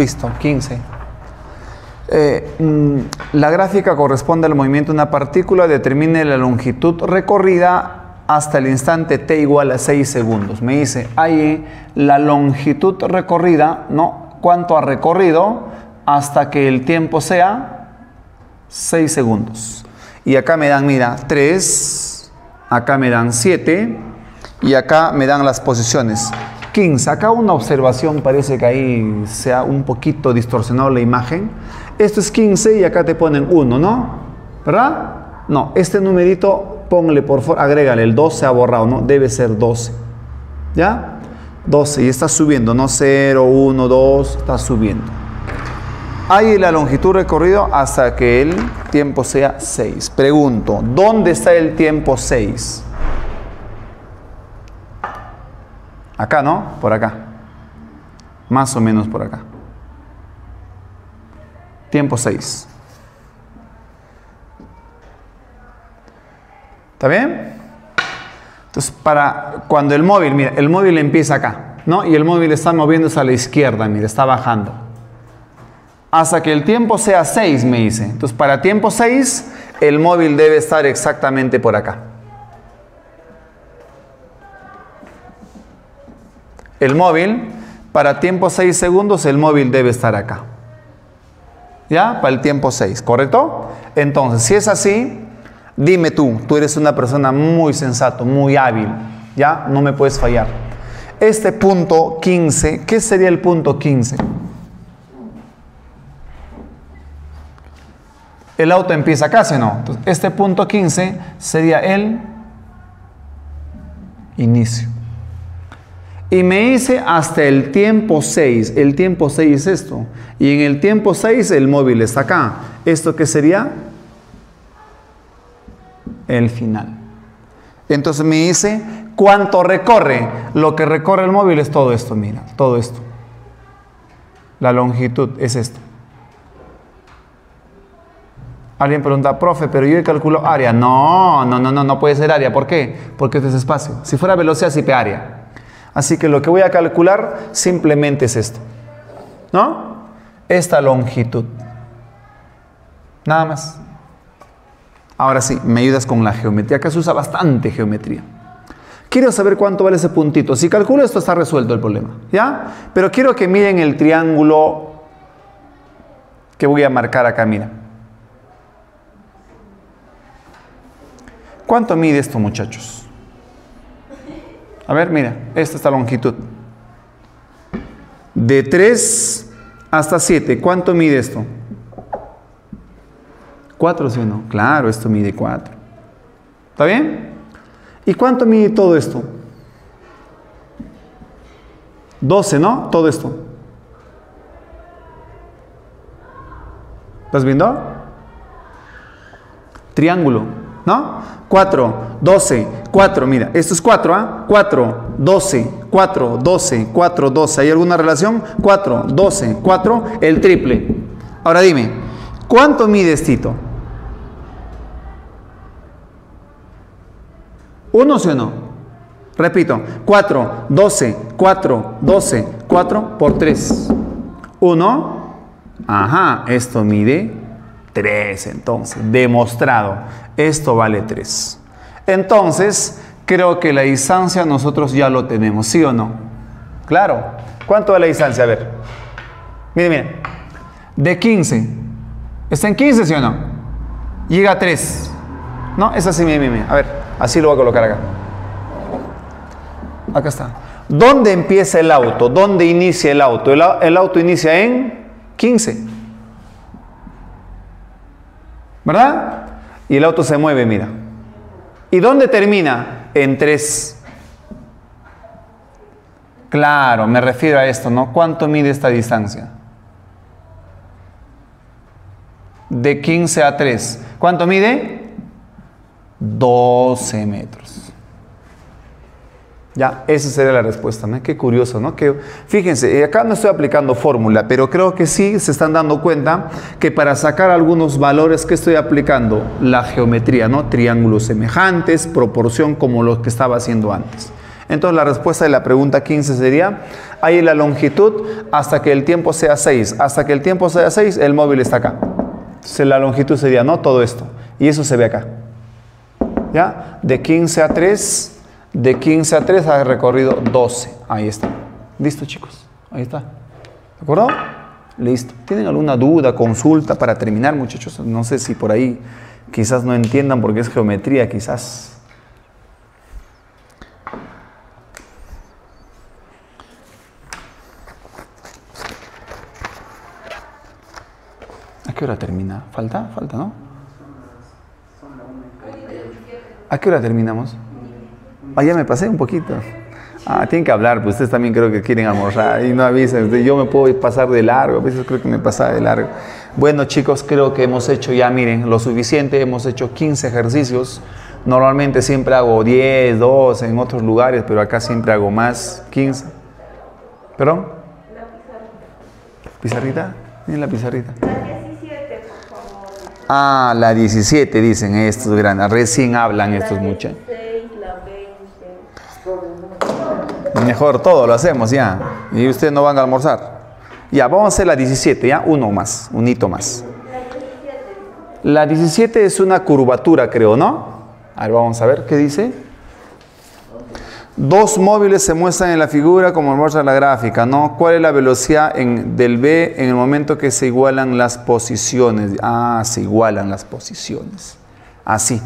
Listo, 15. Eh, mm, la gráfica corresponde al movimiento de una partícula, determine la longitud recorrida hasta el instante t igual a 6 segundos. Me dice, hay la longitud recorrida, ¿no? ¿Cuánto ha recorrido hasta que el tiempo sea 6 segundos? Y acá me dan, mira, 3, acá me dan 7 y acá me dan las posiciones. 15. Acá una observación, parece que ahí se ha un poquito distorsionado la imagen. Esto es 15 y acá te ponen 1, ¿no? ¿Verdad? No, este numerito, ponle por favor, agrégale, el 2 se ha borrado, ¿no? Debe ser 12. ¿Ya? 12 y está subiendo, no 0, 1, 2, está subiendo. Hay la longitud recorrido hasta que el tiempo sea 6. Pregunto, ¿dónde está el tiempo 6? Acá, ¿no? Por acá. Más o menos por acá. Tiempo 6. ¿Está bien? Entonces, para cuando el móvil, mira, el móvil empieza acá, ¿no? Y el móvil está moviéndose a la izquierda, mira, está bajando. Hasta que el tiempo sea 6, me dice. Entonces, para tiempo 6, el móvil debe estar exactamente por acá. El móvil, para tiempo 6 segundos, el móvil debe estar acá. ¿Ya? Para el tiempo 6, ¿correcto? Entonces, si es así, dime tú, tú eres una persona muy sensato, muy hábil, ¿ya? No me puedes fallar. Este punto 15, ¿qué sería el punto 15? El auto empieza casi, ¿no? Entonces, este punto 15 sería el inicio. Y me dice hasta el tiempo 6. El tiempo 6 es esto. Y en el tiempo 6 el móvil está acá. ¿Esto qué sería? El final. Entonces me dice, ¿cuánto recorre? Lo que recorre el móvil es todo esto, mira, todo esto. La longitud es esto. Alguien pregunta, profe, pero yo calculo área. No, no, no, no, no puede ser área. ¿Por qué? Porque este es espacio. Si fuera velocidad, sí área. Así que lo que voy a calcular simplemente es esto. ¿No? Esta longitud. Nada más. Ahora sí, me ayudas con la geometría, que se usa bastante geometría. Quiero saber cuánto vale ese puntito. Si calculo esto está resuelto el problema. ¿Ya? Pero quiero que miren el triángulo que voy a marcar acá, mira. ¿Cuánto mide esto, muchachos? A ver, mira, esta es la longitud. De 3 hasta 7, ¿cuánto mide esto? 4, ¿sí o no? Claro, esto mide 4. ¿Está bien? ¿Y cuánto mide todo esto? 12, ¿no? Todo esto. ¿Estás viendo? Triángulo, ¿no? 4, 12, 4, mira, esto es 4, ¿ah? 4, 12, 4, 12, 4, 12. ¿Hay alguna relación? 4, 12, 4, el triple. Ahora dime, ¿cuánto mide Tito? ¿Uno sí o no? Repito, 4, 12, 4, 12, 4 por 3. 1, ajá, esto mide 3 entonces, demostrado. Esto vale 3. Entonces, creo que la distancia nosotros ya lo tenemos, ¿sí o no? Claro. ¿Cuánto es la distancia? A ver. Mire, mire. De 15. ¿Está en 15, sí o no? Llega a 3. No, es así, mire, mire. A ver, así lo voy a colocar acá. Acá está. ¿Dónde empieza el auto? ¿Dónde inicia el auto? El, el auto inicia en 15. ¿Verdad? Y el auto se mueve, mira. ¿Y dónde termina? En 3. Claro, me refiero a esto, ¿no? ¿Cuánto mide esta distancia? De 15 a 3. ¿Cuánto mide? 12 metros. Ya, esa sería la respuesta, ¿no? Qué curioso, ¿no? Que, fíjense, eh, acá no estoy aplicando fórmula, pero creo que sí se están dando cuenta que para sacar algunos valores que estoy aplicando, la geometría, ¿no? Triángulos semejantes, proporción como lo que estaba haciendo antes. Entonces la respuesta de la pregunta 15 sería, hay la longitud hasta que el tiempo sea 6. Hasta que el tiempo sea 6, el móvil está acá. La longitud sería, ¿no? Todo esto. Y eso se ve acá. ¿Ya? De 15 a 3 de 15 a 3 ha recorrido 12. Ahí está. Listo, chicos. Ahí está. ¿De acuerdo? Listo. ¿Tienen alguna duda, consulta para terminar, muchachos? No sé si por ahí quizás no entiendan porque es geometría, quizás. ¿A qué hora termina? ¿Falta? ¿Falta, no? ¿A qué hora terminamos? Ah, ya me pasé un poquito. Ah, tienen que hablar, pues ustedes también creo que quieren almorzar y no avisan. Yo me puedo pasar de largo, a veces creo que me pasa de largo. Bueno, chicos, creo que hemos hecho ya, miren, lo suficiente. Hemos hecho 15 ejercicios. Normalmente siempre hago 10, 12 en otros lugares, pero acá siempre hago más, 15. ¿Perdón? La pizarrita. ¿Pizarrita? la pizarrita? La 17, por favor. Ah, la 17, dicen estos grandes. Recién hablan estos muchachos. Mejor todo lo hacemos ya. Y ustedes no van a almorzar. Ya, vamos a hacer la 17, ya. Uno más, un hito más. La 17 es una curvatura, creo, ¿no? A ver, vamos a ver qué dice. Dos móviles se muestran en la figura como muestra la gráfica, ¿no? ¿Cuál es la velocidad en, del B en el momento que se igualan las posiciones? Ah, se igualan las posiciones. Así.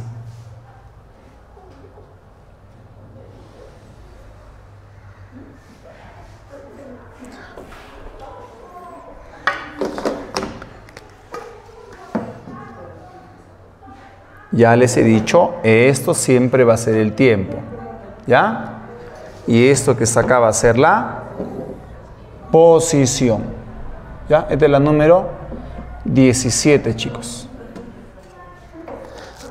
Ya les he dicho, esto siempre va a ser el tiempo. ¿Ya? Y esto que está acá va a ser la posición. ¿Ya? Esta es la número 17, chicos.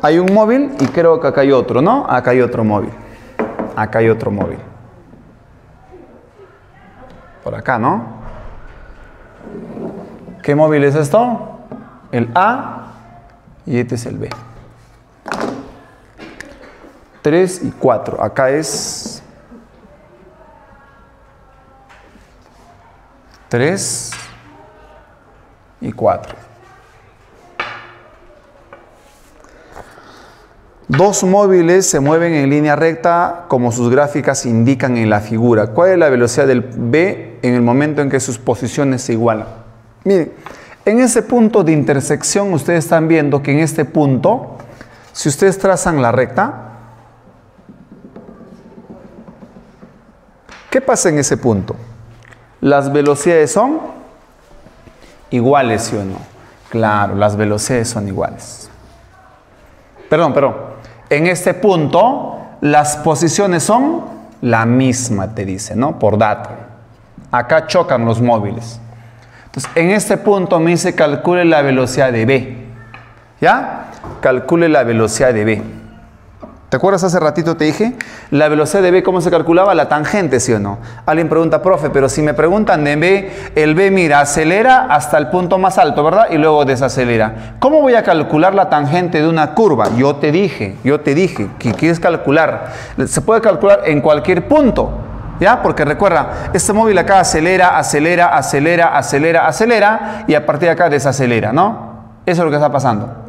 Hay un móvil y creo que acá hay otro, ¿no? Acá hay otro móvil. Acá hay otro móvil. Por acá, ¿no? ¿Qué móvil es esto? El A y este es el B. 3 y 4. Acá es 3 y 4. Dos móviles se mueven en línea recta como sus gráficas indican en la figura. ¿Cuál es la velocidad del B en el momento en que sus posiciones se igualan? Miren, en ese punto de intersección ustedes están viendo que en este punto, si ustedes trazan la recta, ¿qué pasa en ese punto? Las velocidades son iguales, ¿sí o no? Claro, las velocidades son iguales. Perdón, perdón en este punto las posiciones son la misma, te dice, ¿no? Por dato. Acá chocan los móviles. Entonces, en este punto me dice calcule la velocidad de B. ¿Ya? Calcule la velocidad de B. ¿Te acuerdas hace ratito te dije? La velocidad de B, ¿cómo se calculaba? La tangente, ¿sí o no? Alguien pregunta, profe, pero si me preguntan de B, el B, mira, acelera hasta el punto más alto, ¿verdad? Y luego desacelera. ¿Cómo voy a calcular la tangente de una curva? Yo te dije, yo te dije que quieres calcular. Se puede calcular en cualquier punto. ¿Ya? Porque recuerda, este móvil acá acelera, acelera, acelera, acelera, acelera y a partir de acá desacelera, ¿no? Eso es lo que está pasando.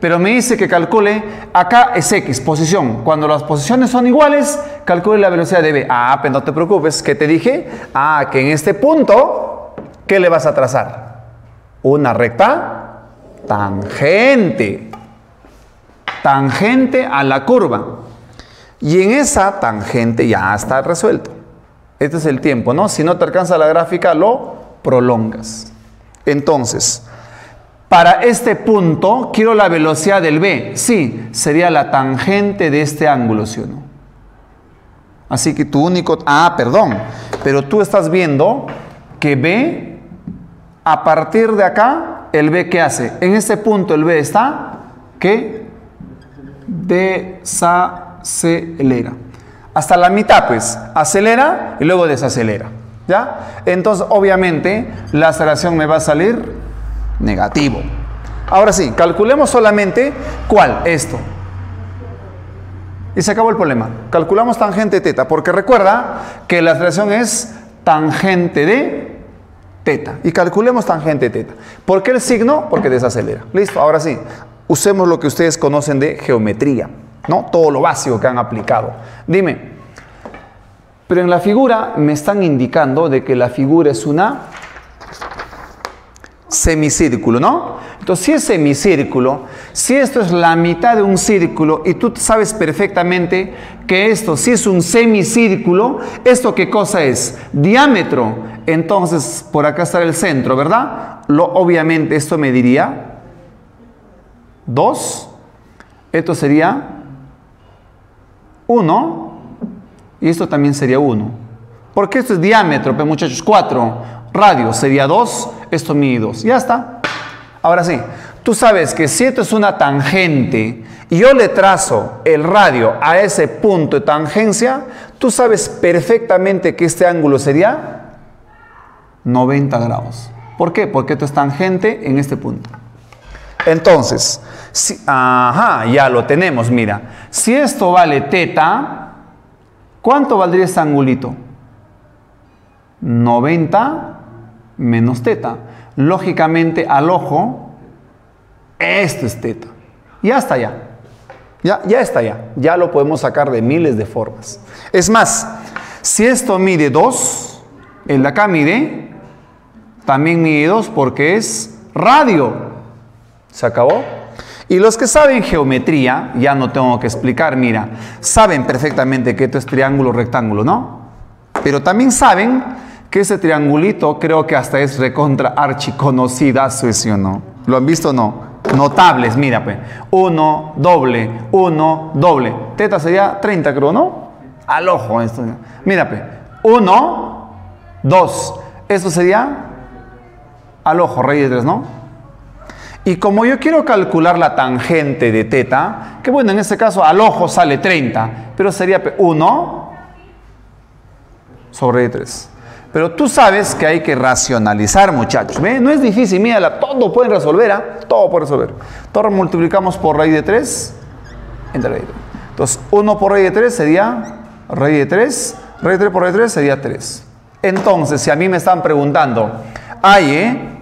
Pero me dice que calcule, acá es X, posición. Cuando las posiciones son iguales, calcule la velocidad de B. Ah, pero no te preocupes, ¿qué te dije? Ah, que en este punto, ¿qué le vas a trazar? Una recta tangente. Tangente a la curva. Y en esa tangente ya está resuelto. Este es el tiempo, ¿no? Si no te alcanza la gráfica, lo prolongas. Entonces, para este punto quiero la velocidad del B. Sí, sería la tangente de este ángulo, ¿sí o no? Así que tu único... Ah, perdón. Pero tú estás viendo que B, a partir de acá, el B ¿qué hace? En este punto el B está que desacelera. Hasta la mitad, pues, acelera y luego desacelera. ¿Ya? Entonces, obviamente, la aceleración me va a salir negativo. Ahora sí, calculemos solamente cuál, esto. Y se acabó el problema. Calculamos tangente teta, porque recuerda que la aceleración es tangente de teta. Y calculemos tangente teta. ¿Por qué el signo? Porque desacelera. Listo, ahora sí, usemos lo que ustedes conocen de geometría, ¿no? Todo lo básico que han aplicado. Dime, pero en la figura me están indicando de que la figura es una semicírculo, ¿no? Entonces, si es semicírculo, si esto es la mitad de un círculo y tú sabes perfectamente que esto, si es un semicírculo, ¿esto qué cosa es? Diámetro. Entonces, por acá está el centro, ¿verdad? Lo, obviamente esto me diría 2, esto sería 1 y esto también sería 1. Porque esto es diámetro, pero muchachos, 4 radio sería 2, esto mide 2. Ya está. Ahora sí, tú sabes que si esto es una tangente y yo le trazo el radio a ese punto de tangencia, tú sabes perfectamente que este ángulo sería 90 grados. ¿Por qué? Porque esto es tangente en este punto. Entonces, si, ajá, ya lo tenemos, mira. Si esto vale teta, ¿cuánto valdría este angulito? 90 menos teta. Lógicamente al ojo, esto es teta. Ya está ya. Ya, ya está ya. Ya lo podemos sacar de miles de formas. Es más, si esto mide 2, el de acá mide, también mide 2 porque es radio. ¿Se acabó? Y los que saben geometría, ya no tengo que explicar, mira, saben perfectamente que esto es triángulo rectángulo, ¿no? Pero también saben que ese triangulito creo que hasta es recontra archiconocida, ¿sí o no? ¿Lo han visto o no? Notables, mira, pues. Uno, doble, uno, doble. Teta sería 30, creo, ¿no? Al ojo. Esto. Mira, 1, 2. Esto sería al ojo, raíz de 3, ¿no? Y como yo quiero calcular la tangente de teta, que bueno, en este caso al ojo sale 30, pero sería 1 sobre 3. Pero tú sabes que hay que racionalizar, muchachos. ¿Ve? No es difícil, mírala, todo pueden resolver, ¿ah? Todo puede resolver. Todo multiplicamos por raíz de 3 entre raíz de 3. Entonces, 1 por raíz de 3 sería raíz de 3, raíz de 3 por raíz de 3 sería 3. Entonces, si a mí me están preguntando, hay ¿eh?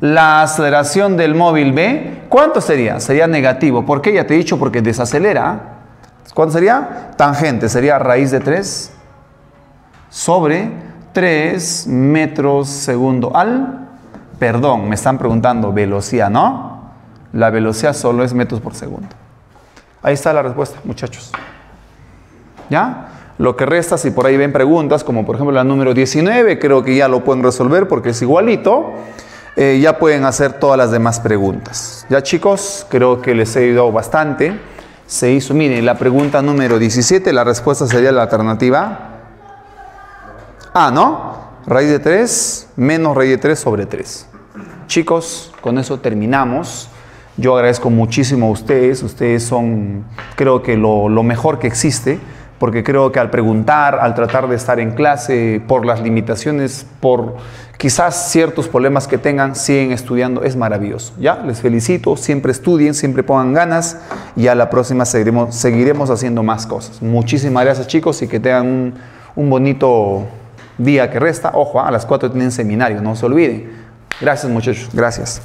la aceleración del móvil B, ¿cuánto sería? Sería negativo. ¿Por qué? Ya te he dicho, porque desacelera. ¿Cuánto sería? Tangente, sería raíz de 3 sobre 3 metros segundo al, perdón, me están preguntando velocidad, ¿no? La velocidad solo es metros por segundo. Ahí está la respuesta, muchachos. ¿Ya? Lo que resta, si por ahí ven preguntas, como por ejemplo la número 19, creo que ya lo pueden resolver porque es igualito. Eh, ya pueden hacer todas las demás preguntas. Ya chicos, creo que les he ayudado bastante. Se hizo, miren, la pregunta número 17, la respuesta sería la alternativa A, ¿no? Raíz de 3 menos raíz de 3 sobre 3. Chicos, con eso terminamos. Yo agradezco muchísimo a ustedes. Ustedes son, creo que lo, mejor que existe porque creo que al preguntar, al tratar de estar en clase, por las limitaciones, por quizás ciertos problemas que tengan, siguen estudiando, es maravilloso. Ya, les felicito, siempre estudien, siempre pongan ganas y a la próxima seguiremos, seguiremos haciendo más cosas. Muchísimas gracias chicos y que tengan un, un bonito día que resta. Ojo, a las 4 tienen seminario, no se olviden. Gracias muchachos, gracias.